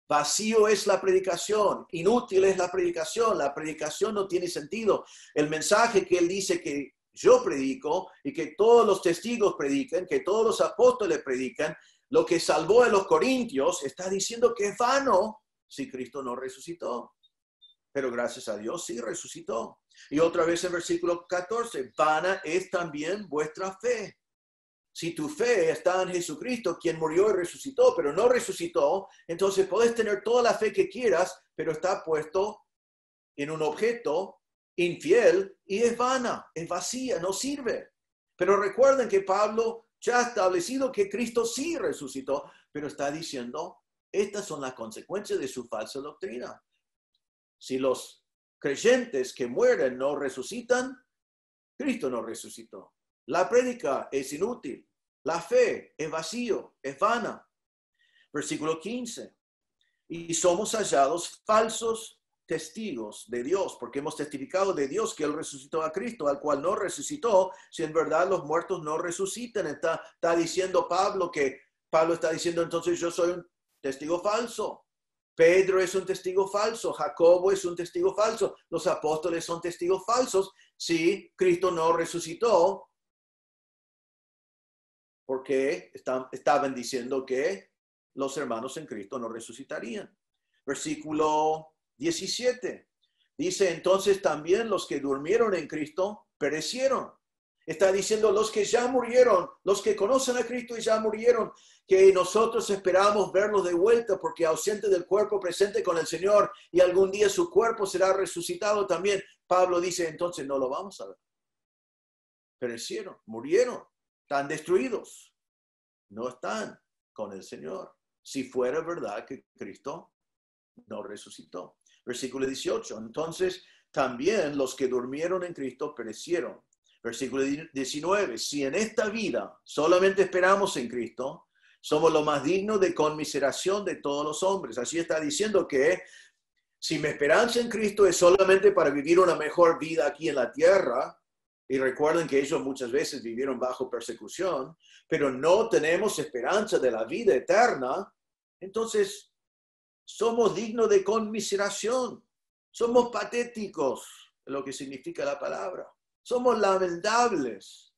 Vacío es la predicación, inútil es la predicación, la predicación no tiene sentido. El mensaje que él dice que yo predico y que todos los testigos predican, que todos los apóstoles predican, lo que salvó a los corintios, está diciendo que es vano si Cristo no resucitó. Pero gracias a Dios sí resucitó. Y otra vez en versículo 14, vana es también vuestra fe. Si tu fe está en Jesucristo, quien murió y resucitó, pero no resucitó, entonces puedes tener toda la fe que quieras, pero está puesto en un objeto infiel y es vana, es vacía, no sirve. Pero recuerden que Pablo ya ha establecido que Cristo sí resucitó, pero está diciendo, estas son las consecuencias de su falsa doctrina. Si los creyentes que mueren no resucitan, Cristo no resucitó. La prédica es inútil. La fe es vacío, es vana. Versículo 15. Y somos hallados falsos testigos de Dios, porque hemos testificado de Dios que Él resucitó a Cristo, al cual no resucitó, si en verdad los muertos no resucitan. Está, está diciendo Pablo que Pablo está diciendo entonces yo soy un testigo falso. Pedro es un testigo falso, Jacobo es un testigo falso, los apóstoles son testigos falsos si Cristo no resucitó, porque estaban diciendo que los hermanos en Cristo no resucitarían. Versículo 17. Dice entonces también los que durmieron en Cristo perecieron. Está diciendo los que ya murieron, los que conocen a Cristo y ya murieron, que nosotros esperamos verlos de vuelta porque ausente del cuerpo presente con el Señor y algún día su cuerpo será resucitado también. Pablo dice entonces no lo vamos a ver. Perecieron, murieron, están destruidos, no están con el Señor. Si fuera verdad que Cristo no resucitó. Versículo 18. Entonces también los que durmieron en Cristo perecieron. Versículo 19, si en esta vida solamente esperamos en Cristo, somos lo más dignos de conmiseración de todos los hombres. Así está diciendo que si mi esperanza en Cristo es solamente para vivir una mejor vida aquí en la tierra, y recuerden que ellos muchas veces vivieron bajo persecución, pero no tenemos esperanza de la vida eterna, entonces somos dignos de conmiseración, somos patéticos, lo que significa la palabra. Somos lamentables.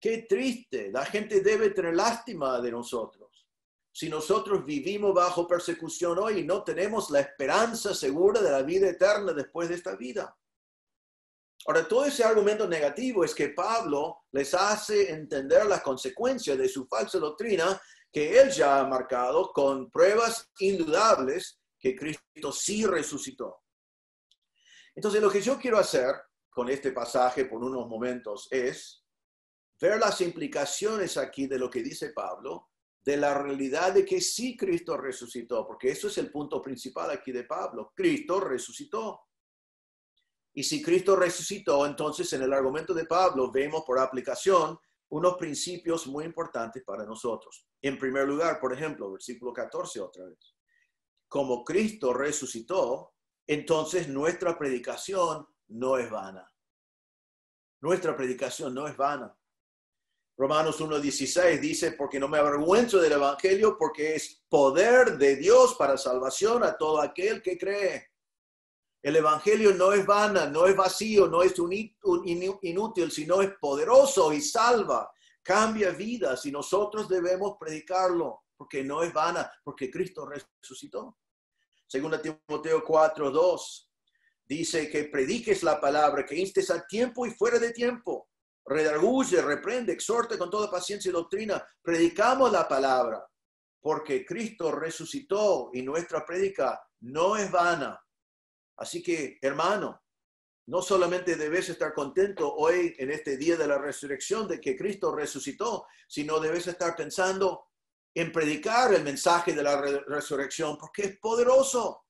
Qué triste. La gente debe tener lástima de nosotros. Si nosotros vivimos bajo persecución hoy no tenemos la esperanza segura de la vida eterna después de esta vida. Ahora, todo ese argumento negativo es que Pablo les hace entender las consecuencias de su falsa doctrina que él ya ha marcado con pruebas indudables que Cristo sí resucitó. Entonces, lo que yo quiero hacer con este pasaje por unos momentos es ver las implicaciones aquí de lo que dice Pablo, de la realidad de que sí Cristo resucitó, porque eso es el punto principal aquí de Pablo. Cristo resucitó. Y si Cristo resucitó, entonces en el argumento de Pablo vemos por aplicación unos principios muy importantes para nosotros. En primer lugar, por ejemplo, versículo 14 otra vez. Como Cristo resucitó, entonces nuestra predicación no es vana. Nuestra predicación no es vana. Romanos 1.16 dice, porque no me avergüenzo del Evangelio, porque es poder de Dios para salvación a todo aquel que cree. El Evangelio no es vana, no es vacío, no es inútil, sino es poderoso y salva, cambia vidas y nosotros debemos predicarlo, porque no es vana, porque Cristo resucitó. Segunda Timoteo 4.2 dice que prediques la palabra, que instes a tiempo y fuera de tiempo. Redarguye, reprende, exhorta con toda paciencia y doctrina. Predicamos la palabra, porque Cristo resucitó y nuestra prédica no es vana. Así que, hermano, no solamente debes estar contento hoy en este día de la resurrección de que Cristo resucitó, sino debes estar pensando en predicar el mensaje de la resurrección, porque es poderoso.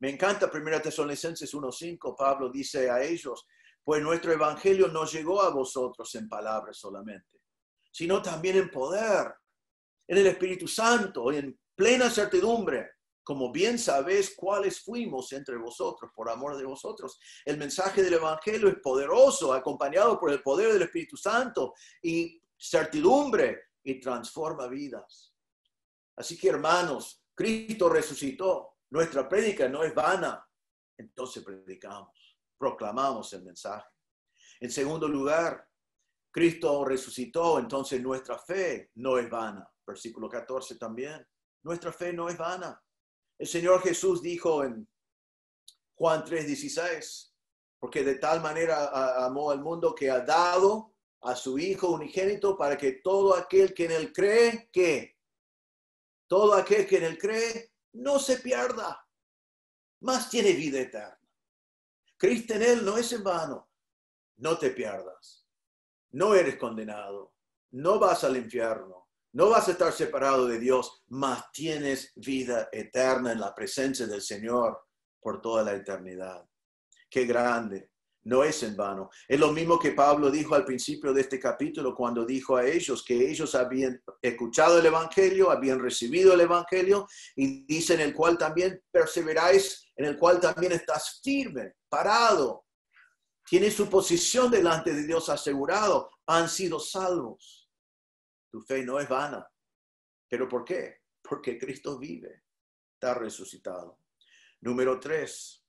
Me encanta 1 Tesalonicenses 1.5, Pablo dice a ellos, pues nuestro evangelio no llegó a vosotros en palabras solamente, sino también en poder, en el Espíritu Santo, en plena certidumbre, como bien sabéis cuáles fuimos entre vosotros por amor de vosotros. El mensaje del Evangelio es poderoso, acompañado por el poder del Espíritu Santo y certidumbre y transforma vidas. Así que hermanos, Cristo resucitó nuestra prédica no es vana, entonces predicamos, proclamamos el mensaje. En segundo lugar, Cristo resucitó, entonces nuestra fe no es vana. Versículo 14 también. Nuestra fe no es vana. El Señor Jesús dijo en Juan 3:16, porque de tal manera amó al mundo que ha dado a su Hijo unigénito para que todo aquel que en él cree, que todo aquel que en él cree, no se pierda, más tiene vida eterna. Cristo en Él no es en vano. No te pierdas. No eres condenado. No vas al infierno. No vas a estar separado de Dios, más tienes vida eterna en la presencia del Señor por toda la eternidad. Qué grande. no es en vano. Es lo mismo que Pablo dijo al principio de este capítulo cuando dijo a ellos que ellos habían escuchado el Evangelio, habían recibido el Evangelio y dice en el cual también perseveráis, en el cual también estás firme, parado. Tiene su posición delante de Dios asegurado. Han sido salvos. Tu fe no es vana. ¿Pero por qué? Porque Cristo vive, está resucitado. Número tres,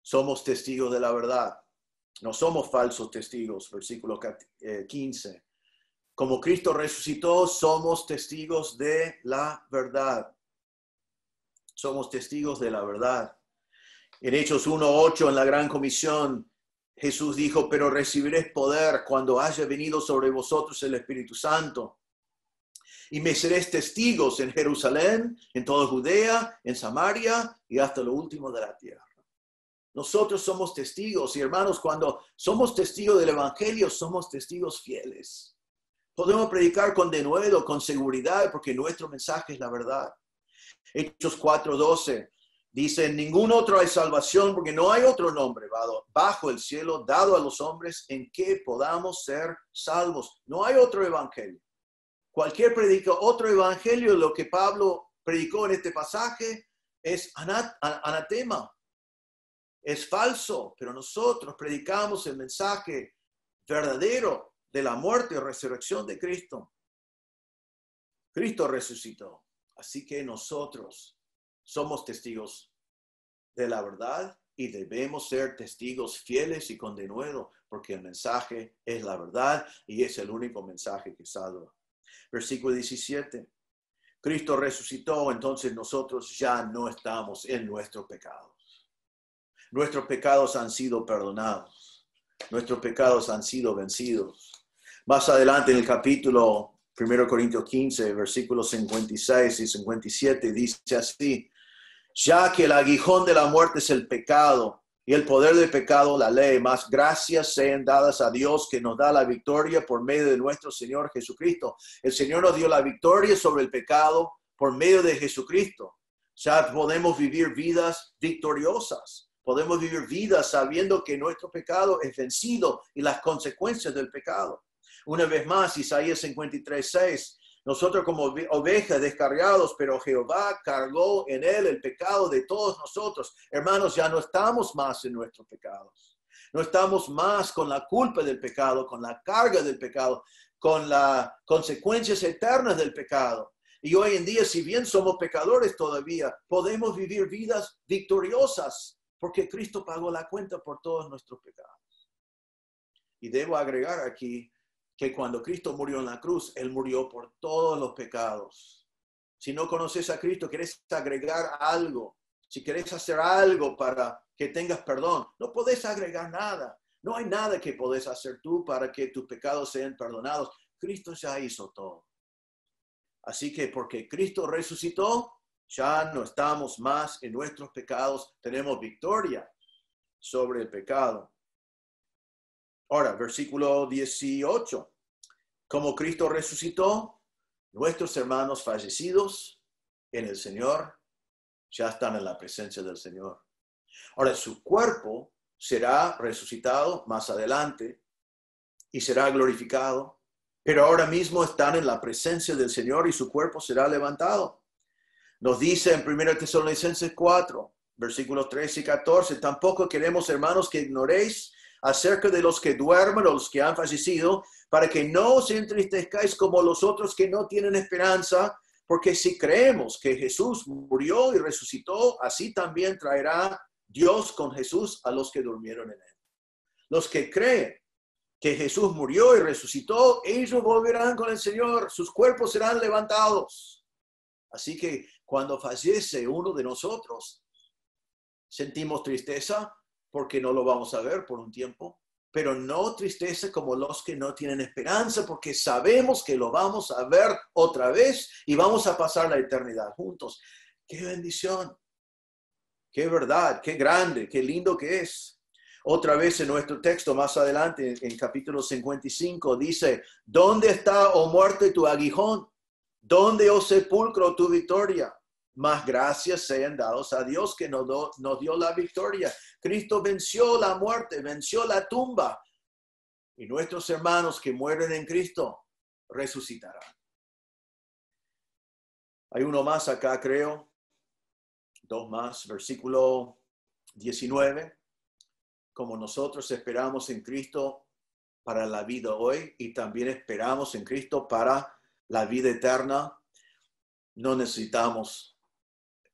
somos testigos de la verdad. No somos falsos testigos, versículo 15. Eh, Como Cristo resucitó, somos testigos de la verdad. Somos testigos de la verdad. En Hechos 1.8, en la gran comisión, Jesús dijo, pero recibiréis poder cuando haya venido sobre vosotros el Espíritu Santo. Y me seréis testigos en Jerusalén, en toda Judea, en Samaria y hasta lo último de la tierra. Nosotros somos testigos y hermanos, cuando somos testigos del Evangelio, somos testigos fieles. Podemos predicar con denuedo, con seguridad, porque nuestro mensaje es la verdad. Hechos 4:12 dice, en ningún otro hay salvación, porque no hay otro nombre bajo el cielo dado a los hombres en que podamos ser salvos. No hay otro evangelio. Cualquier predica otro evangelio, lo que Pablo predicó en este pasaje es anatema, es falso, pero nosotros predicamos el mensaje verdadero de la muerte y resurrección de Cristo. Cristo resucitó, así que nosotros somos testigos de la verdad y debemos ser testigos fieles y con denuedo, porque el mensaje es la verdad y es el único mensaje que salva. Versículo 17. Cristo resucitó, entonces nosotros ya no estamos en nuestro pecado. Nuestros pecados han sido perdonados. Nuestros pecados han sido vencidos. Más adelante en el capítulo 1 Corintios 15, versículos 56 y 57, dice así, ya que el aguijón de la muerte es el pecado y el poder del pecado la ley, más gracias sean dadas a Dios que nos da la victoria por medio de nuestro Señor Jesucristo. El Señor nos dio la victoria sobre el pecado por medio de Jesucristo. Ya podemos vivir vidas victoriosas. Podemos vivir vidas sabiendo que nuestro pecado es vencido y las consecuencias del pecado. Una vez más, Isaías 53, 6. Nosotros como ovejas descarriados, pero Jehová cargó en él el pecado de todos nosotros. Hermanos, ya no estamos más en nuestros pecados. No estamos más con la culpa del pecado, con la carga del pecado, con las consecuencias eternas del pecado. Y hoy en día, si bien somos pecadores todavía, podemos vivir vidas victoriosas porque Cristo pagó la cuenta por todos nuestros pecados. Y debo agregar aquí que cuando Cristo murió en la cruz, Él murió por todos los pecados. Si no conoces a Cristo, quieres agregar algo, si quieres hacer algo para que tengas perdón, no podés agregar nada. No hay nada que podés hacer tú para que tus pecados sean perdonados. Cristo ya hizo todo. Así que porque Cristo resucitó, ya no estamos más en nuestros pecados, tenemos victoria sobre el pecado. Ahora, versículo 18. Como Cristo resucitó, nuestros hermanos fallecidos en el Señor ya están en la presencia del Señor. Ahora, su cuerpo será resucitado más adelante y será glorificado, pero ahora mismo están en la presencia del Señor y su cuerpo será levantado. Nos dice en 1 Tesalonicenses 4, versículos 13 y 14, tampoco queremos, hermanos, que ignoréis acerca de los que duermen o los que han fallecido, para que no os entristezcáis como los otros que no tienen esperanza, porque si creemos que Jesús murió y resucitó, así también traerá Dios con Jesús a los que durmieron en él. Los que creen que Jesús murió y resucitó, ellos volverán con el Señor, sus cuerpos serán levantados. Así que cuando fallece uno de nosotros, sentimos tristeza porque no lo vamos a ver por un tiempo, pero no tristeza como los que no tienen esperanza porque sabemos que lo vamos a ver otra vez y vamos a pasar la eternidad juntos. Qué bendición, qué verdad, qué grande, qué lindo que es. Otra vez en nuestro texto más adelante, en capítulo 55, dice, ¿dónde está, oh muerte, tu aguijón? ¿Dónde, oh sepulcro, tu victoria? Más gracias sean dados a Dios que nos, nos dio la victoria. Cristo venció la muerte, venció la tumba. Y nuestros hermanos que mueren en Cristo resucitarán. Hay uno más acá, creo. Dos más, versículo 19. Como nosotros esperamos en Cristo para la vida hoy y también esperamos en Cristo para la vida eterna, no necesitamos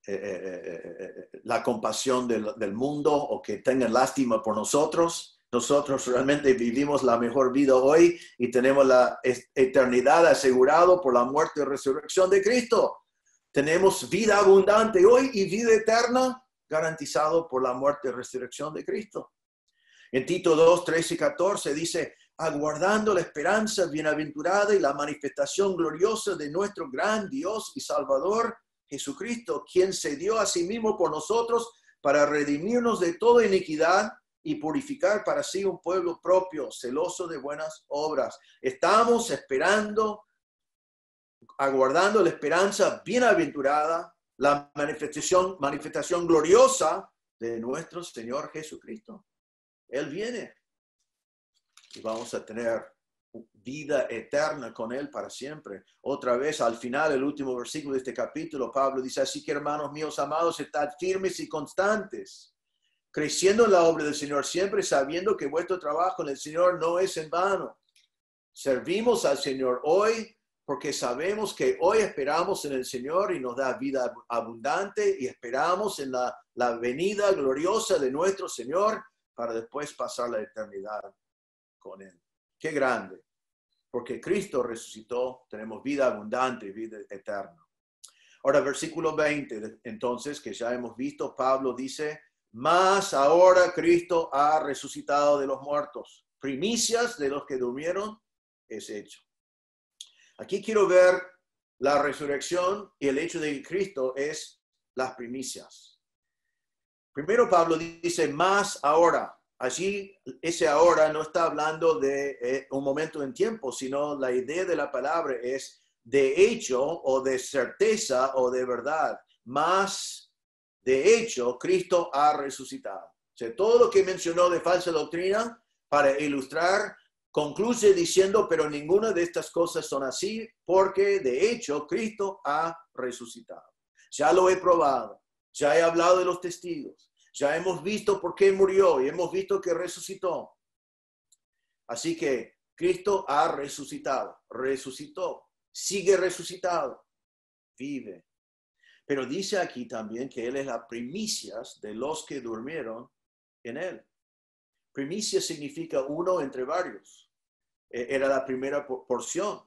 eh, eh, eh, la compasión del, mundo o que tengan lástima por nosotros. Nosotros realmente vivimos la mejor vida hoy y tenemos la eternidad asegurado por la muerte y resurrección de Cristo. Tenemos vida abundante hoy y vida eterna garantizado por la muerte y resurrección de Cristo. En Tito 2, 13 y 14 dice, aguardando la esperanza bienaventurada y la manifestación gloriosa de nuestro gran Dios y Salvador, Jesucristo, quien se dio a sí mismo por nosotros para redimirnos de toda iniquidad y purificar para sí un pueblo propio, celoso de buenas obras. Estamos esperando, aguardando la esperanza bienaventurada, la manifestación, manifestación gloriosa de nuestro Señor Jesucristo. Él viene y vamos a tener vida eterna con Él para siempre. Otra vez, al final, el último versículo de este capítulo, Pablo dice, así que hermanos míos amados, estad firmes y constantes, creciendo en la obra del Señor, siempre sabiendo que vuestro trabajo en el Señor no es en vano. Servimos al Señor hoy porque sabemos que hoy esperamos en el Señor y nos da vida abundante y esperamos en la, la venida gloriosa de nuestro Señor para después pasar la eternidad con Él. Qué grande. Porque Cristo resucitó, tenemos vida abundante y vida eterna. Ahora, versículo 20, entonces, que ya hemos visto, Pablo dice, más ahora Cristo ha resucitado de los muertos. Primicias de los que durmieron es hecho. Aquí quiero ver la resurrección y el hecho de Cristo es las primicias. Primero Pablo dice, más ahora. Allí, ese ahora no está hablando de eh, un momento en tiempo, sino la idea de la palabra es de hecho o de certeza o de verdad. Más de hecho, Cristo ha resucitado. O sea, todo lo que mencionó de falsa doctrina, para ilustrar, concluye diciendo, pero ninguna de estas cosas son así, porque de hecho Cristo ha resucitado. Ya lo he probado, ya he hablado de los testigos, ya hemos visto por qué murió y hemos visto que resucitó. Así que Cristo ha resucitado, resucitó, sigue resucitado, vive. Pero dice aquí también que Él es la primicias de los que durmieron en Él. Primicia significa uno entre varios. E, era la primera porción.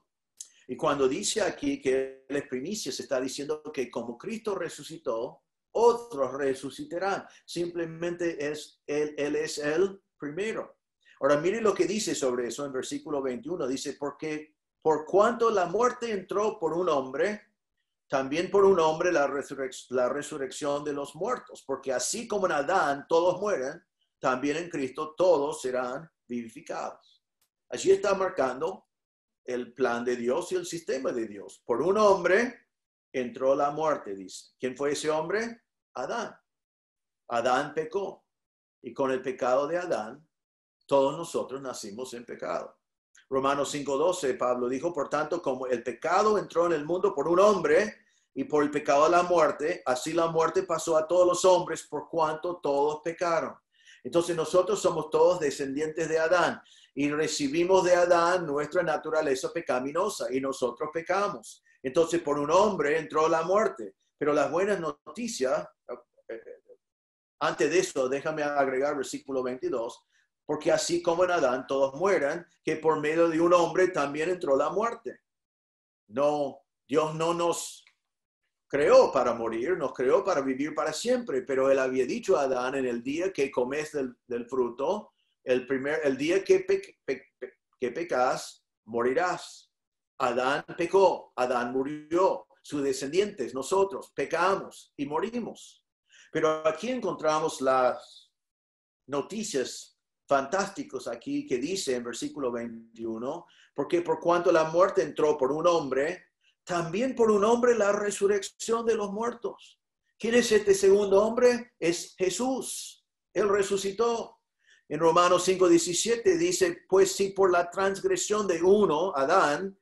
Y cuando dice aquí que Él es primicia, se está diciendo que como Cristo resucitó, otros resucitarán. Simplemente es él, él es el primero. Ahora mire lo que dice sobre eso en versículo 21. Dice, porque por cuanto la muerte entró por un hombre, también por un hombre la, la resurrección de los muertos. Porque así como en Adán todos mueren, también en Cristo todos serán vivificados. Allí está marcando el plan de Dios y el sistema de Dios. Por un hombre entró la muerte, dice. ¿Quién fue ese hombre? Adán. Adán pecó. Y con el pecado de Adán, todos nosotros nacimos en pecado. Romanos 5:12, Pablo dijo, por tanto, como el pecado entró en el mundo por un hombre y por el pecado de la muerte, así la muerte pasó a todos los hombres por cuanto todos pecaron. Entonces nosotros somos todos descendientes de Adán y recibimos de Adán nuestra naturaleza pecaminosa y nosotros pecamos. Entonces por un hombre entró la muerte, pero las buenas noticias antes de eso, déjame agregar versículo 22, porque así como en Adán todos mueran, que por medio de un hombre también entró la muerte. No, Dios no nos creó para morir, nos creó para vivir para siempre, pero él había dicho a Adán en el día que comes del, fruto, el, primer, el día que, que pecas, morirás. Adán pecó, Adán murió, sus descendientes, nosotros, pecamos y morimos. Pero aquí encontramos las noticias fantásticas aquí que dice en versículo 21, porque por cuanto la muerte entró por un hombre, también por un hombre la resurrección de los muertos. ¿Quién es este segundo hombre? Es Jesús, Él resucitó. En Romanos 5:17 dice, pues si por la transgresión de uno, Adán,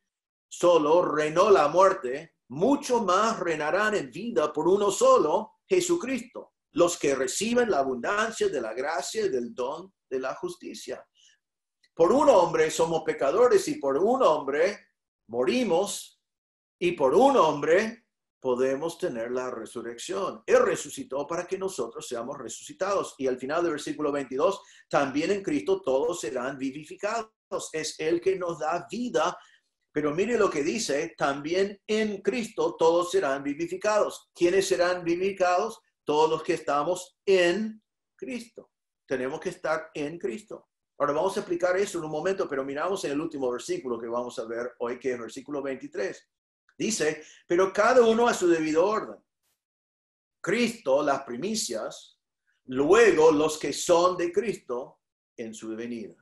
solo reinó la muerte, mucho más reinarán en vida por uno solo, Jesucristo, los que reciben la abundancia de la gracia y del don de la justicia. Por un hombre somos pecadores y por un hombre morimos y por un hombre podemos tener la resurrección. Él resucitó para que nosotros seamos resucitados. Y al final del versículo 22, también en Cristo todos serán vivificados. Es el que nos da vida. Pero mire lo que dice, también en Cristo todos serán vivificados. ¿Quiénes serán vivificados? Todos los que estamos en Cristo. Tenemos que estar en Cristo. Ahora vamos a explicar eso en un momento, pero miramos en el último versículo que vamos a ver hoy, que es el versículo 23. Dice, pero cada uno a su debido orden. Cristo, las primicias, luego los que son de Cristo en su venida.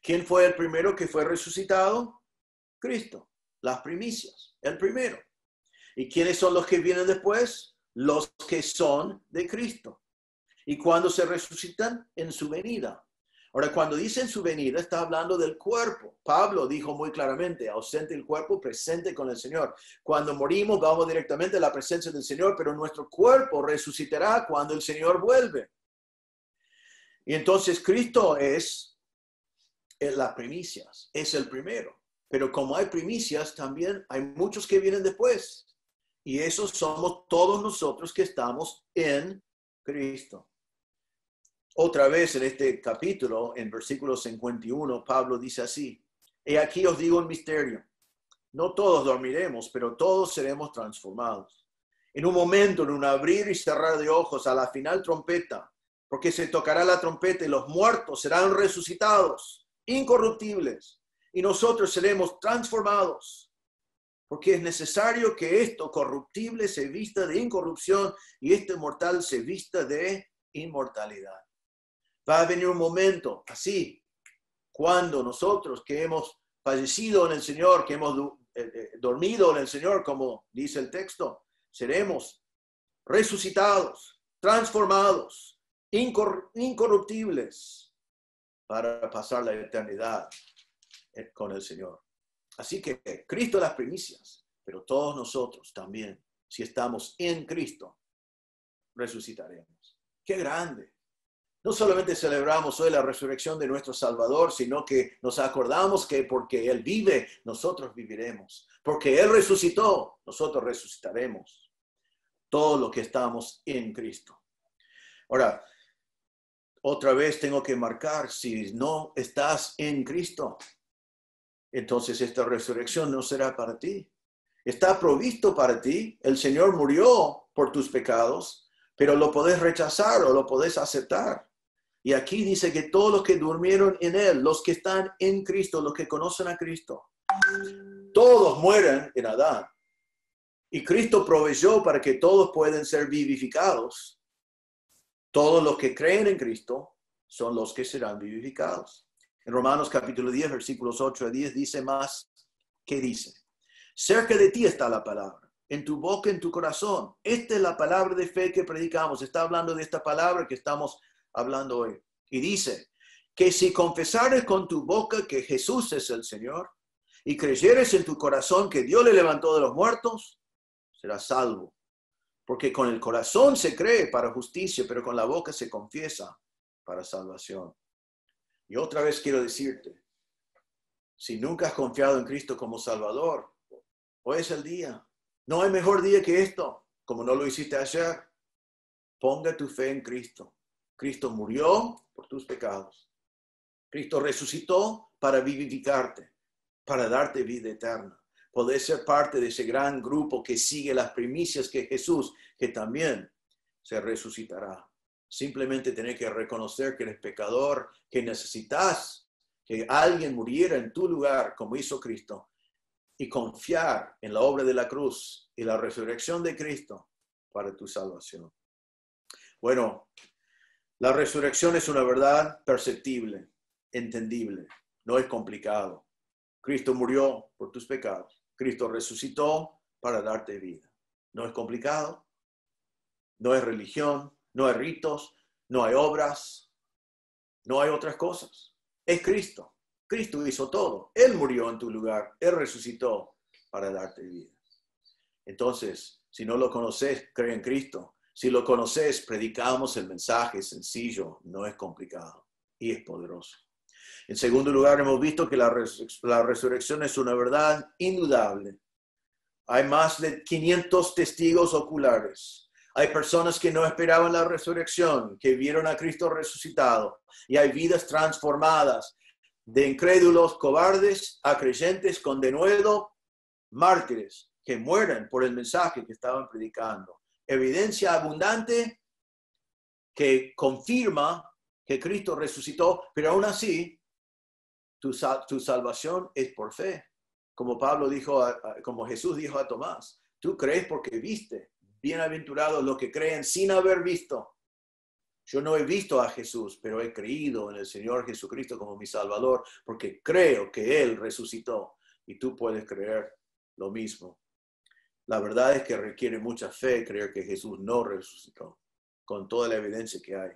¿Quién fue el primero que fue resucitado? Cristo, las primicias, el primero. ¿Y quiénes son los que vienen después? Los que son de Cristo. ¿Y cuando se resucitan? En su venida. Ahora, cuando dice en su venida, está hablando del cuerpo. Pablo dijo muy claramente, ausente el cuerpo, presente con el Señor. Cuando morimos, vamos directamente a la presencia del Señor, pero nuestro cuerpo resucitará cuando el Señor vuelve. Y entonces Cristo es las primicias, es el primero. Pero como hay primicias, también hay muchos que vienen después. Y esos somos todos nosotros que estamos en Cristo. Otra vez en este capítulo, en versículo 51, Pablo dice así, He aquí os digo un misterio, no todos dormiremos, pero todos seremos transformados. En un momento, en un abrir y cerrar de ojos, a la final trompeta, porque se tocará la trompeta y los muertos serán resucitados, incorruptibles, y nosotros seremos transformados, porque es necesario que esto corruptible se vista de incorrupción y este mortal se vista de inmortalidad. Va a venir un momento así, cuando nosotros que hemos fallecido en el Señor, que hemos eh, eh, dormido en el Señor, como dice el texto, seremos resucitados, transformados, incorruptibles para pasar la eternidad con el Señor. Así que Cristo las primicias, pero todos nosotros también, si estamos en Cristo, resucitaremos. Qué grande, no solamente celebramos hoy la resurrección de nuestro Salvador, sino que nos acordamos que porque Él vive, nosotros viviremos. Porque Él resucitó, nosotros resucitaremos. Todo lo que estamos en Cristo. Ahora, otra vez tengo que marcar, si no estás en Cristo, entonces esta resurrección no será para ti. Está provisto para ti. El Señor murió por tus pecados, pero lo podés rechazar o lo podés aceptar. Y aquí dice que todos los que durmieron en Él, los que están en Cristo, los que conocen a Cristo, todos mueren en Adán. Y Cristo proveyó para que todos puedan ser vivificados. Todos los que creen en Cristo son los que serán vivificados. En Romanos capítulo 10, versículos 8 a 10 dice más, ¿qué dice? Cerca de ti está la palabra, en tu boca, en tu corazón. Esta es la palabra de fe que predicamos. Está hablando de esta palabra que estamos hablando hoy. Y dice que si confesares con tu boca que Jesús es el Señor y creyeres en tu corazón que Dios le levantó de los muertos, serás salvo. Porque con el corazón se cree para justicia, pero con la boca se confiesa para salvación. Y otra vez quiero decirte, si nunca has confiado en Cristo como Salvador, hoy es el día. No hay mejor día que esto, como no lo hiciste ayer. Ponga tu fe en Cristo. Cristo murió por tus pecados. Cristo resucitó para vivificarte, para darte vida eterna. Podés ser parte de ese gran grupo que sigue las primicias que Jesús, que también se resucitará. Simplemente tener que reconocer que eres pecador, que necesitas que alguien muriera en tu lugar como hizo Cristo y confiar en la obra de la cruz y la resurrección de Cristo para tu salvación. Bueno, la resurrección es una verdad perceptible, entendible, no es complicado. Cristo murió por tus pecados. Cristo resucitó para darte vida. No es complicado, no es religión, no es ritos, no hay obras, no hay otras cosas. Es Cristo. Cristo hizo todo. Él murió en tu lugar. Él resucitó para darte vida. Entonces, si no lo conoces, cree en Cristo. Si lo conoces, predicamos el mensaje sencillo, no es complicado y es poderoso. En segundo lugar, hemos visto que la, la resurrección es una verdad indudable. Hay más de 500 testigos oculares. Hay personas que no esperaban la resurrección, que vieron a Cristo resucitado. Y hay vidas transformadas de incrédulos cobardes a creyentes con denuedo, mártires que mueren por el mensaje que estaban predicando. Evidencia abundante que confirma que Cristo resucitó, pero aún así tu, salvación es por fe. Como Pablo dijo, como Jesús dijo a Tomás, tú crees porque viste. Bienaventurados los que creen sin haber visto. Yo no he visto a Jesús, pero he creído en el Señor Jesucristo como mi Salvador, porque creo que Él resucitó. Y tú puedes creer lo mismo. La verdad es que requiere mucha fe creer que Jesús no resucitó, con toda la evidencia que hay.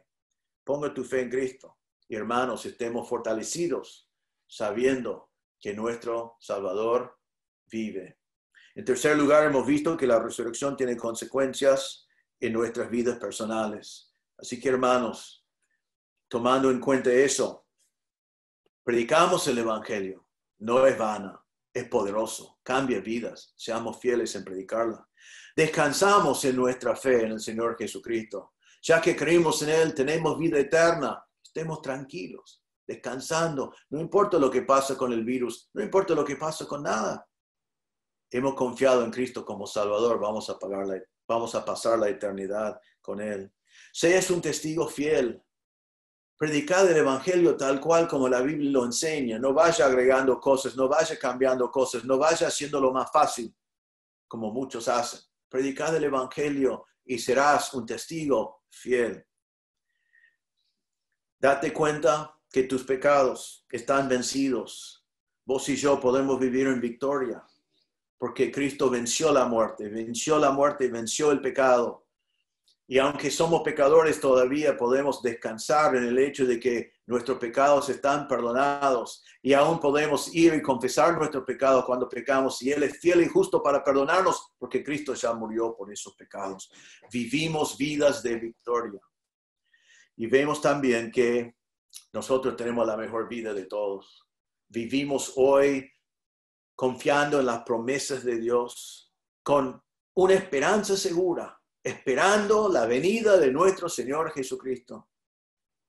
Ponga tu fe en Cristo. Y hermanos, estemos fortalecidos sabiendo que nuestro Salvador vive. En tercer lugar, hemos visto que la resurrección tiene consecuencias en nuestras vidas personales. Así que, hermanos, tomando en cuenta eso, predicamos el Evangelio. No es vana, es poderoso, cambia vidas. Seamos fieles en predicarla. Descansamos en nuestra fe en el Señor Jesucristo. Ya que creemos en Él, tenemos vida eterna. Estemos tranquilos descansando. No importa lo que pasa con el virus, no importa lo que pasa con nada. Hemos confiado en Cristo como Salvador, vamos a, pagar vamos a pasar la eternidad con Él. Seas un testigo fiel. Predicad el Evangelio tal cual como la Biblia lo enseña. No vaya agregando cosas, no vaya cambiando cosas, no vaya haciéndolo más fácil como muchos hacen. Predicad el Evangelio y serás un testigo fiel. Date cuenta que tus pecados están vencidos. Vos y yo podemos vivir en victoria, porque Cristo venció la muerte, venció la muerte venció el pecado. Y aunque somos pecadores todavía podemos descansar en el hecho de que nuestros pecados están perdonados y aún podemos ir y confesar nuestros pecados cuando pecamos y Él es fiel y justo para perdonarnos porque Cristo ya murió por esos pecados. Vivimos vidas de victoria. Y vemos también que nosotros tenemos la mejor vida de todos. Vivimos hoy confiando en las promesas de Dios, con una esperanza segura, esperando la venida de nuestro Señor Jesucristo.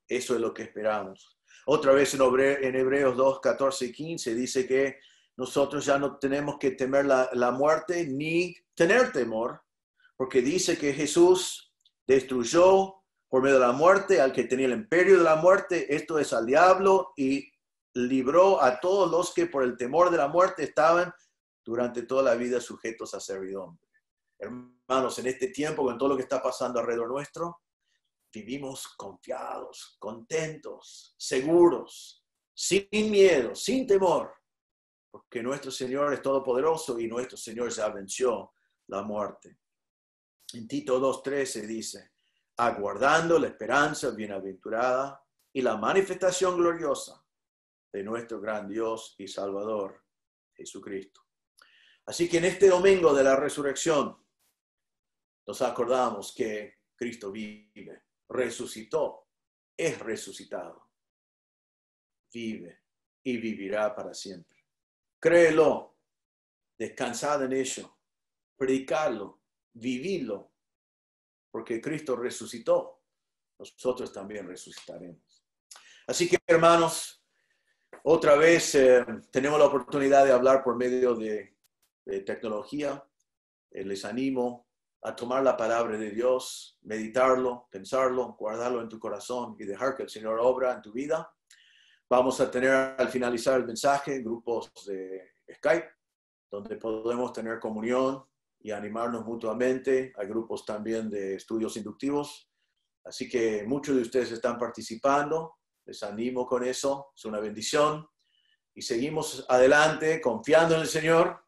Eso es lo que esperamos. Otra vez en Hebreos 2, 14 y 15 dice que nosotros ya no tenemos que temer la, la muerte ni tener temor, porque dice que Jesús destruyó por medio de la muerte al que tenía el imperio de la muerte, esto es al diablo, y libró a todos los que por el temor de la muerte estaban durante toda la vida sujetos a servidumbre. Hermanos, en este tiempo, con todo lo que está pasando alrededor nuestro, vivimos confiados, contentos, seguros, sin miedo, sin temor, porque nuestro Señor es todopoderoso y nuestro Señor ya venció la muerte. En Tito 2.13 dice, aguardando la esperanza bienaventurada y la manifestación gloriosa de nuestro gran Dios y Salvador, Jesucristo. Así que en este domingo de la resurrección nos acordamos que Cristo vive, resucitó, es resucitado, vive y vivirá para siempre. Créelo, descansad en ello, predicarlo, vivirlo porque Cristo resucitó, nosotros también resucitaremos. Así que, hermanos, otra vez eh, tenemos la oportunidad de hablar por medio de, tecnología. Eh, les animo a tomar la palabra de Dios, meditarlo, pensarlo, guardarlo en tu corazón y dejar que el Señor obra en tu vida. Vamos a tener al finalizar el mensaje grupos de Skype, donde podemos tener comunión y animarnos mutuamente. Hay grupos también de estudios inductivos. Así que muchos de ustedes están participando. Les animo con eso. Es una bendición. Y seguimos adelante confiando en el Señor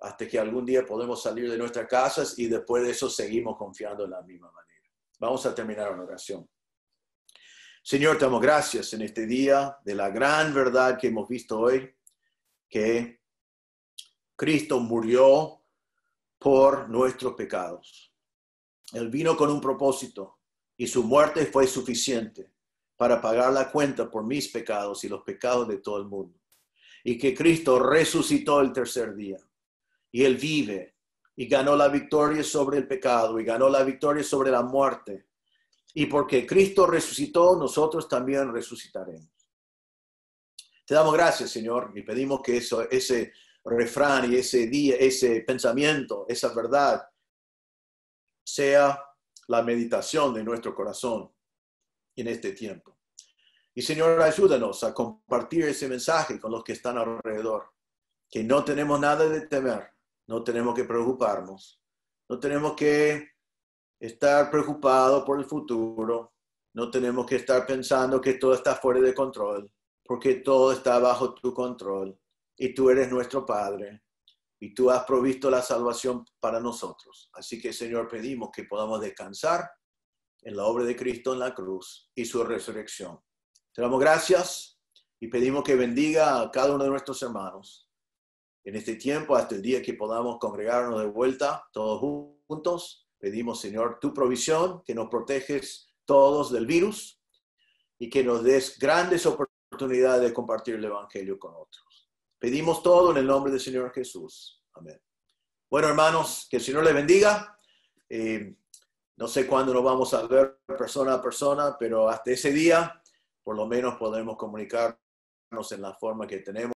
hasta que algún día podemos salir de nuestras casas y después de eso seguimos confiando en la misma manera. Vamos a terminar una oración. Señor, te damos gracias en este día de la gran verdad que hemos visto hoy, que Cristo murió por nuestros pecados. Él vino con un propósito y su muerte fue suficiente para pagar la cuenta por mis pecados y los pecados de todo el mundo. Y que Cristo resucitó el tercer día y Él vive y ganó la victoria sobre el pecado y ganó la victoria sobre la muerte y porque Cristo resucitó, nosotros también resucitaremos. Te damos gracias, Señor, y pedimos que eso, ese refrán y ese día, ese pensamiento, esa verdad, sea la meditación de nuestro corazón en este tiempo. Y Señor, ayúdanos a compartir ese mensaje con los que están alrededor, que no tenemos nada de temer, no tenemos que preocuparnos, no tenemos que estar preocupado por el futuro, no tenemos que estar pensando que todo está fuera de control, porque todo está bajo tu control y tú eres nuestro Padre y tú has provisto la salvación para nosotros. Así que, Señor, pedimos que podamos descansar en la obra de Cristo en la cruz y su resurrección. Te damos gracias y pedimos que bendiga a cada uno de nuestros hermanos en este tiempo hasta el día que podamos congregarnos de vuelta todos juntos Pedimos, Señor, tu provisión, que nos proteges todos del virus y que nos des grandes oportunidades de compartir el Evangelio con otros. Pedimos todo en el nombre del Señor Jesús. Amén. Bueno, hermanos, que el Señor les bendiga. Eh, no sé cuándo nos vamos a ver persona a persona, pero hasta ese día, por lo menos podremos comunicarnos en la forma que tenemos.